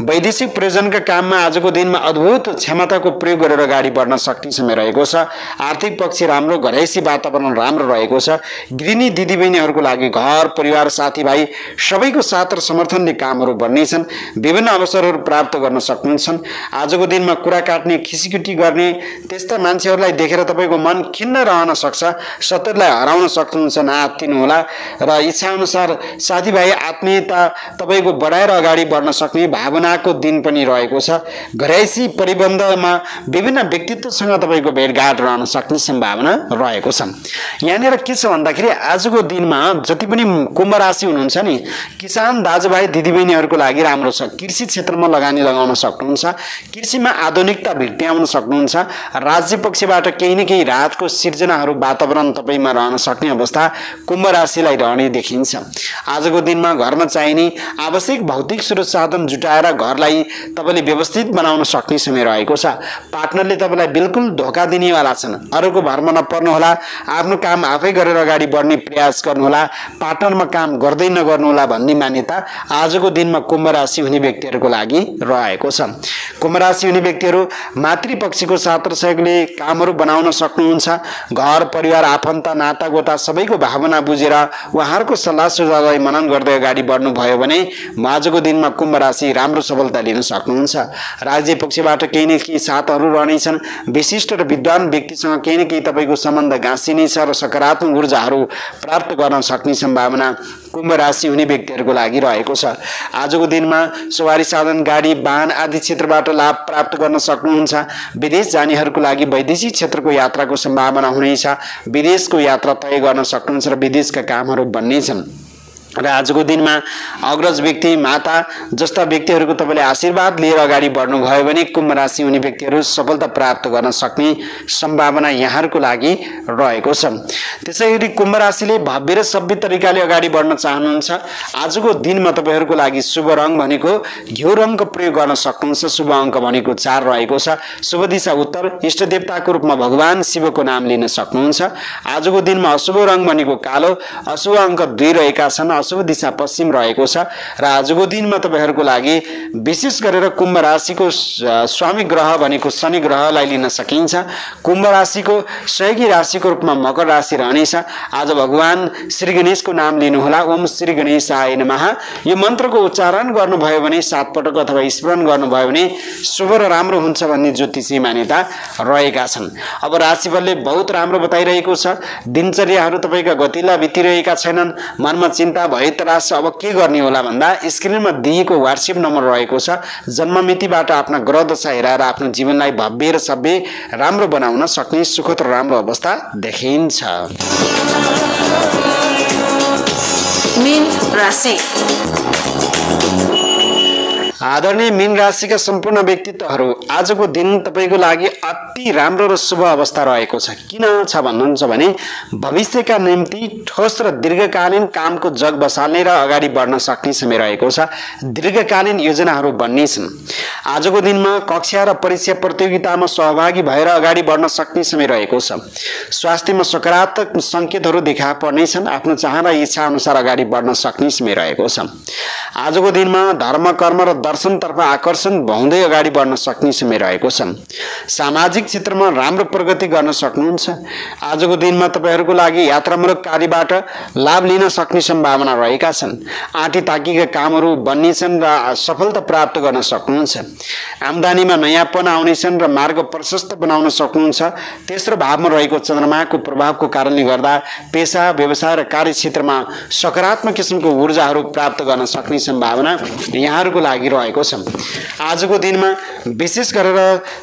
वैदेशिक प्रयोजनका काममा आजको दिनमा अद्भुत क्षमताको प्रयोग गरेर अगाडि बढ्न सक्ने समय रहेको छ। आर्थिक पक्ष राम्रो घरैसी वातावरण राम्रो रहेको छ। गृहिणी दिदीबहिनीहरूको लागि घर परिवार साथीभाइ सबैको साथ र समर्थनले कामहरू बढ्नेछन् विभिन्न अवसरहरू प्राप्त गर्न सक्नुहुन्छन् आजको दिनमा कुरा काट्ने खिसीकुटी गर्ने त्यस्ता मान्छेहरूलाई देखेर तपाईँको मन खिन्न रहन सक्छ सत्यलाई हराउन सक्नुहुन्छ नआत्तिनुहोला र इच्छाअनुसार साथीभाइ आत्मीयता तपाईँको बढाएर अगाडि बढ्न सक्ने भावनाको दिन पनि रहेको छ। घरैसी परिबन्धमा विभिन्न व्यक्तित्वसँग तपाईँको भेटघाट रहन सक्ने सम्भावना रहेको छ। यहाँनिर के छ भन्दाखेरि आजको दिनमा जति पनि कुम्भ राशि हुनुहुन्छ नि किसान दाजुभाइ दिदीबहिनीहरूको लागि राम्रो छ। कृषि क्षेत्रमा लगानी लगाउन सक्नुहुन्छ। कृषिमा आधुनिकता भेट्याउन सक्नुहुन्छ। राज्य पक्षबाट केही न केही राहतको सिर्जनाहरू वातावरण तपाईँमा रहन सक्ने अवस्था कुम्भ राशिलाई रहने देखिन्छ। आजको दिनमा घरमा चाहिने आवश्यक भौतिक स्रोत साधन जुटाएर घरलाई तपाईँले व्यवस्थित बनाउन सक्ने समय रहेको छ। पार्टनरले तपाईँलाई बिल्कुल धोका दिनेवाला छन्। अरूको भरमा नपर्नुहोला। आफ्नो काम आफै गरेर अगाडि बढ्ने प्रयास गर्नुहोला। पार्टनरमा काम गर्दै नगर्नुहोला भन्ने मान्यता आजको दिनमा कुम्भ राशि हुने व्यक्तिहरूको लागि रहेको छ। कुम्भ राशि हुने व्यक्तिहरू मातृपक्षको साथ र सहयोगले कामहरू बनाउन सक्नुहुन्छ। घर परिवार आफन्त नाता गोता सबैको भावना बुझेर उहाँहरूको सल्लाह सुझावलाई मनन गर्दै अगाडि बढ्नुभयो भने आजको दिनमा कुम्भ राशि राम्रो सफलता लिन सक्नुहुन्छ। राज्य पक्षबाट केही न केही साथहरू रहनेछन्। विशिष्ट र विद्वान व्यक्तिसँग केही न केही तपाईँको सम्बन्ध गाँसिनेछ र सकारात्मक ऊर्जाहरू प्राप्त गर्न सक्ने सम्भावना कुम्भ राशि हुने व्यक्तिहरूको लागि रहेको छ। आजको दिनमा सवारी साधन गाडी वाहन आदि क्षेत्रबाट लाभ प्राप्त गर्न सक्नुहुन्छ। विदेश जानेहरूको लागि वैदेशिक क्षेत्रको यात्राको सम्भावना हुनेछ। विदेशको यात्रा तय गर्न सक्नुहुन्छ र विदेशका कामहरू बन्नेछन्। र आजको दिनमा अग्रज व्यक्ति माता जस्ता व्यक्तिहरूको तपाईँले आशीर्वाद लिएर अगाडि बढ्नुभयो भने कुम्भ राशि हुने व्यक्तिहरू सफलता प्राप्त गर्न सक्ने सम्भावना यहाँहरूको लागि रहेको छ। त्यसै गरी कुम्भ राशिले भव्य र सभ्य तरिकाले अगाडि बढ्न चाहनुहुन्छ। आजको दिनमा तपाईँहरूको लागि शुभ रङ भनेको घिउ रङको प्रयोग गर्न सक्नुहुन्छ। शुभ अङ्क भनेको चार रहेको छ। शुभ दिशा उत्तर इष्ट देवताको रूपमा भगवान् शिवको नाम लिन सक्नुहुन्छ। आजको दिनमा अशुभ रङ भनेको कालो। अशुभ अङ्क दुई रहेका छन्। अशुभ दिशा पश्चिम रहेको छ र आजको दिनमा तपाईँहरूको लागि विशेष गरेर कुम्भ राशिको स्वामी ग्रह भनेको शनि ग्रहलाई लिन सकिन्छ। कुम्भ राशिको सहयोगी राशिको रूपमा मकर राशि रहनेछ। आज भगवान् श्री गणेशको नाम लिनुहोला। ओम श्री गणेशाय नमः। यो मन्त्रको उच्चारण गर्नुभयो भने सात पटक अथवा स्मरण गर्नुभयो भने शुभ र राम्रो हुन्छ भन्ने ज्योतिषी मान्यता रहेका छन्। अब राशिफलले बहुत राम्रो बताइरहेको छ। दिनचर्याहरू तपाईँका गतिला बितिरहेका छैनन्। मनमा चिन्ता भए त्रास अब के गर्ने होला भन्दा स्क्रिनमा दिएको वाट्सएप नम्बर रहेको छ। जन्ममितिबाट आफ्ना ग्रह दशा हेराएर आफ्नो जीवनलाई भव्य र सभ्य राम्रो बनाउन सक्ने सुखद र राम्रो अवस्था देखिन्छ। राशि। आदरणीय मीन राशिका सम्पूर्ण व्यक्तित्वहरू आजको दिन तपाईँको लागि अति राम्रो र शुभ अवस्था रहेको छ। किन छ भन्नुहुन्छ भने भविष्यका निम्ति ठोस र दीर्घकालीन कामको जग बसाल्ने र अगाडि बढ्न सक्ने समय रहेको छ। दीर्घकालीन योजनाहरू बन्नेछन्। आजको दिनमा कक्षा र परीक्षा प्रतियोगितामा सहभागी भएर अगाडि बढ्न सक्ने समय रहेको छ। स्वास्थ्यमा सकारात्मक सङ्केतहरू देखा पर्नेछन्। आफ्नो चाहना इच्छा अनुसार अगाडि बढ्न सक्ने समय रहेको छ। आजको दिनमा धर्म कर्म र दर्शनतर्फ आकर्षण भउँदै अगाडि बढ्न सक्ने समय रहेको छ। सामाजिक क्षेत्रमा राम्रो प्रगति गर्न सक्नुहुन्छ। आजको दिनमा तपाईँहरूको लागि यात्रामूलक कार्यबाट लाभ लिन सक्ने सम्भावना रहेका छन्। आँटी ताकीका कामहरू बन्नेछन् र सफलता प्राप्त गर्न सक्नुहुन्छ। आम्दानीमा नयाँपन आउनेछन् र मार्ग प्रशस्त बनाउन सक्नुहुन्छ। तेस्रो भावमा रहेको चन्द्रमाको प्रभावको कारणले गर्दा पेसा व्यवसाय र कार्यक्षेत्रमा सकारात्मक किसिमको ऊर्जाहरू प्राप्त गर्न सक्ने सम्भावना यहाँहरूको लागि छ। आजको दिनमा विशेष गरेर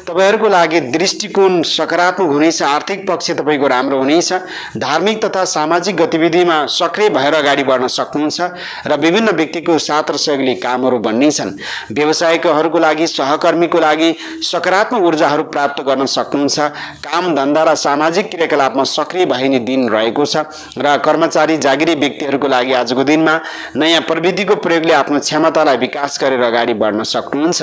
तपाईँहरूको लागि दृष्टिकोण सकारात्मक हुनेछ आर्थिक पक्ष तपाईँको राम्रो हुनेछ धार्मिक तथा सामाजिक गतिविधिमा सक्रिय भएर अगाडि बढ्न सक्नुहुन्छ र विभिन्न व्यक्तिको साथ र सहयोगले कामहरू बन्नेछन्। व्यवसायिकहरूको लागि सहकर्मीको लागि सकारात्मक ऊर्जाहरू प्राप्त गर्न सक्नुहुन्छ। काम धन्दा र सामाजिक क्रियाकलापमा सक्रिय भइने दिन रहेको छ र कर्मचारी जागिरी व्यक्तिहरूको लागि आजको दिनमा नयाँ प्रविधिको प्रयोगले आफ्नो क्षमतालाई विकास गरेर अगाडि बढ्न सक्नुहुन्छ।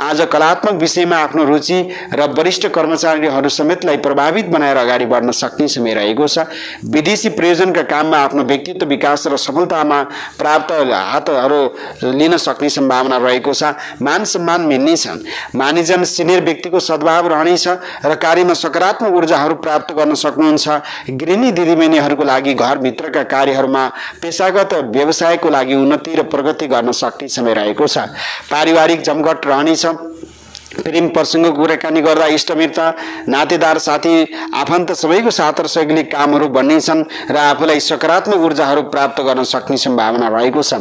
आज कलात्मक विषयमा आफ्नो रुचि र वरिष्ठ कर्मचारीहरू समेतलाई प्रभावित बनाएर अगाडि बढ्न सक्ने समय रहेको छ। विदेशी प्रयोजनका काममा आफ्नो व्यक्तित्व विकास र सफलतामा प्राप्त हातहरू लिन सक्ने सम्भावना रहेको छ। मान सम्मान मिल्नेछ मानिजन सिनियर व्यक्तिको सद्भाव रहनेछ र कार्यमा सकारात्मक ऊर्जाहरू प्राप्त गर्न सक्नुहुन्छ। गृहिणी दिदीबहिनीहरूको लागि घरभित्रका कार्यहरूमा पेसागत व्यवसायको लागि उन्नति र प्रगति गर्न सक्ने समय रहेको छ। पारिवारिक जमघट रहनेछ। प्रेम प्रसङ्ग कुराकानी गर्दा इष्टमित्र नातेदार साथी आफन्त सबैको साथ र सहयोगले कामहरू बन्नेछन् र आफूलाई सकारात्मक ऊर्जाहरू प्राप्त गर्न सक्ने सम्भावना रहेको छ।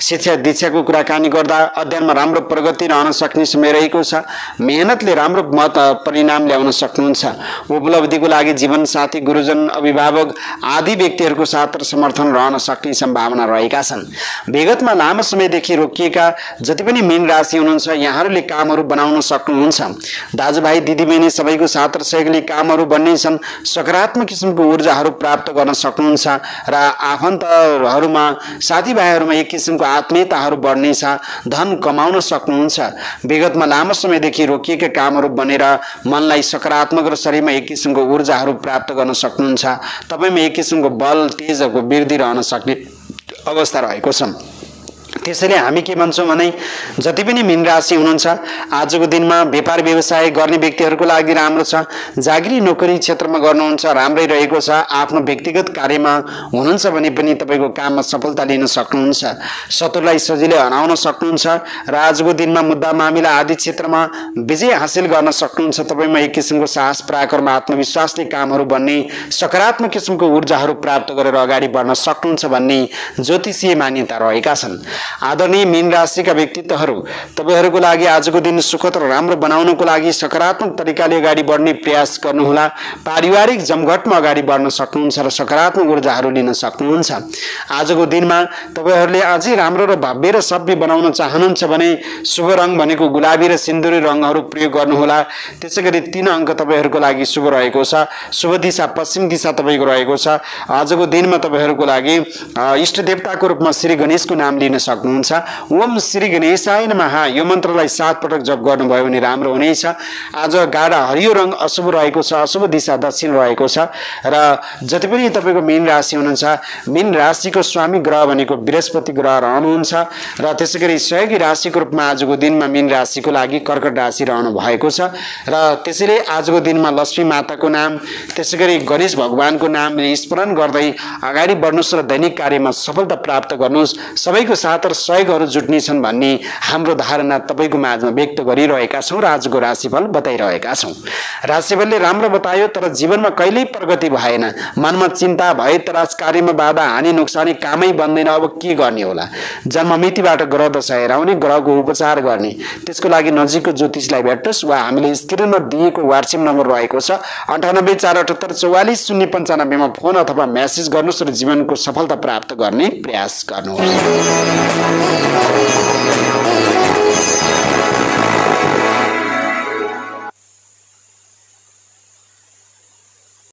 शिक्षा दीक्षाको कुराकानी गर्दा अध्ययनमा राम्रो प्रगति रहन सक्ने समय रहेको छ। मेहनतले राम्रो मत परिणाम ल्याउन सक्नुहुन्छ। उपलब्धिको लागि जीवनसाथी गुरुजन अभिभावक आदि व्यक्तिहरूको साथ र समर्थन रहन सक्ने सम्भावना रहेका छन्। विगतमा लामो समयदेखि रोकिएका जति पनि मीन राशि हुनुहुन्छ यहाँहरूले कामहरू बनाउन सक्नुहुन्छ। दाजुभाइ दिदीबहिनी सबैको साथ र सहयोगले कामहरू बन्नेछन् सकारात्मक किसिमको ऊर्जाहरू प्राप्त गर्न सक्नुहुन्छ र आफन्तहरूमा साथीभाइहरूमा एक किसिमको आत्मीयताहरू बढ्नेछ धन कमाउन सक्नुहुन्छ। विगतमा लामो समयदेखि रोकिएका कामहरू बनेर मनलाई सकारात्मक र शरीरमा एक किसिमको ऊर्जाहरू प्राप्त गर्न सक्नुहुन्छ। तपाईँमा एक किसिमको बल तेजहरूको वृद्धि रहन सक्ने अवस्था रहेको छ। त्यसैले हामी के भन्छौँ भने जति पनि मीन राशि हुनुहुन्छ आजको दिनमा व्यापार व्यवसाय गर्ने व्यक्तिहरूको लागि राम्रो छ जागिरी नोकरी क्षेत्रमा गर्नुहुन्छ राम्रै रहेको छ आफ्नो व्यक्तिगत कार्यमा हुनुहुन्छ भने पनि तपाईँको काममा सफलता लिन सक्नुहुन्छ शत्रुलाई सजिलै हराउन सक्नुहुन्छ र आजको दिनमा मुद्दा मामिला आदि क्षेत्रमा विजय हासिल गर्न सक्नुहुन्छ तपाईँमा एक किसिमको साहस पराक्रम आत्मविश्वासले कामहरू बन्ने सकारात्मक किसिमको ऊर्जाहरू प्राप्त गरेर अगाडि बढ्न सक्नुहुन्छ भन्ने ज्योतिषीय मान्यता रहेका छन्। आदरणीय मीन राशिका व्यक्तित्वहरू तपाईँहरूको लागि आजको दिन सुखद र राम्रो बनाउनको लागि सकारात्मक तरिकाले अगाडि बढ्ने प्रयास गर्नुहोला। पारिवारिक जमघटमा अगाडि बढ्न सक्नुहुन्छ र सकारात्मक ऊर्जाहरू लिन सक्नुहुन्छ। आजको दिनमा तपाईँहरूले अझै राम्रो र भव्य र सभ्य बनाउन चाहनुहुन्छ भने शुभ रङ भनेको गुलाबी र सिन्दुरी रङहरू प्रयोग गर्नुहोला। त्यसै गरी तिन अङ्क तपाईँहरूको लागि शुभ रहेको छ। शुभ दिशा पश्चिम दिशा तपाईँको रहेको छ। आजको दिनमा तपाईँहरूको लागि इष्ट देवताको रूपमा श्री गणेशको नाम लिन सक्नुहुन्छ। ओम श्री गणेशाय नमः। यो मन्त्रलाई सात पटक जप गर्नुभयो भने राम्रो हुनेछ। आज गाढा हरियो रङ अशुभ रहेको छ अशुभ दिशा दक्षिण रहेको छ र जति पनि तपाईँको मीन राशि हुनुहुन्छ मीन राशिको स्वामी ग्रह भनेको बृहस्पति ग्रह रहनुहुन्छ र त्यसै गरी सहयोगी राशिको रूपमा आजको दिनमा मीन राशिको लागि कर्कट राशि रहनु भएको छ र त्यसैले आजको दिनमा लक्ष्मी माताको नाम त्यसै गरी गणेश भगवानको नाम स्मरण गर्दै अगाडि बढ्नुहोस् र दैनिक कार्यमा सफलता प्राप्त गर्नुहोस्। सबैको साथ र सहयोगहरू जुट्नेछन् भन्ने हाम्रो धारणा तपाईँको माझमा व्यक्त गरिरहेका छौँ र आजको राशिफल बताइरहेका छौँ। राशिफलले राम्रो बतायो तर जीवनमा कहिल्यै प्रगति भएन। मनमा चिन्ता भए तर कार्यमा बाधा हानि नोक्सानी कामै बन्दैन। अब के गर्ने होला? जन्ममितिबाट ग्रह दशा हेराउने ग्रहको उपचार गर्ने। त्यसको लागि नजिकको ज्योतिषलाई भेट्नुहोस्। वा हामीले स्क्रिनमा दिएको वाट्सएप नम्बर रहेको छ। अन्ठानब्बे चार अठहत्तर चौवालिस शून्य पन्चानब्बेमा फोन अथवा म्यासेज गर्नुहोस् र जीवनको सफलता प्राप्त गर्ने प्रयास गर्नुहोस्। Música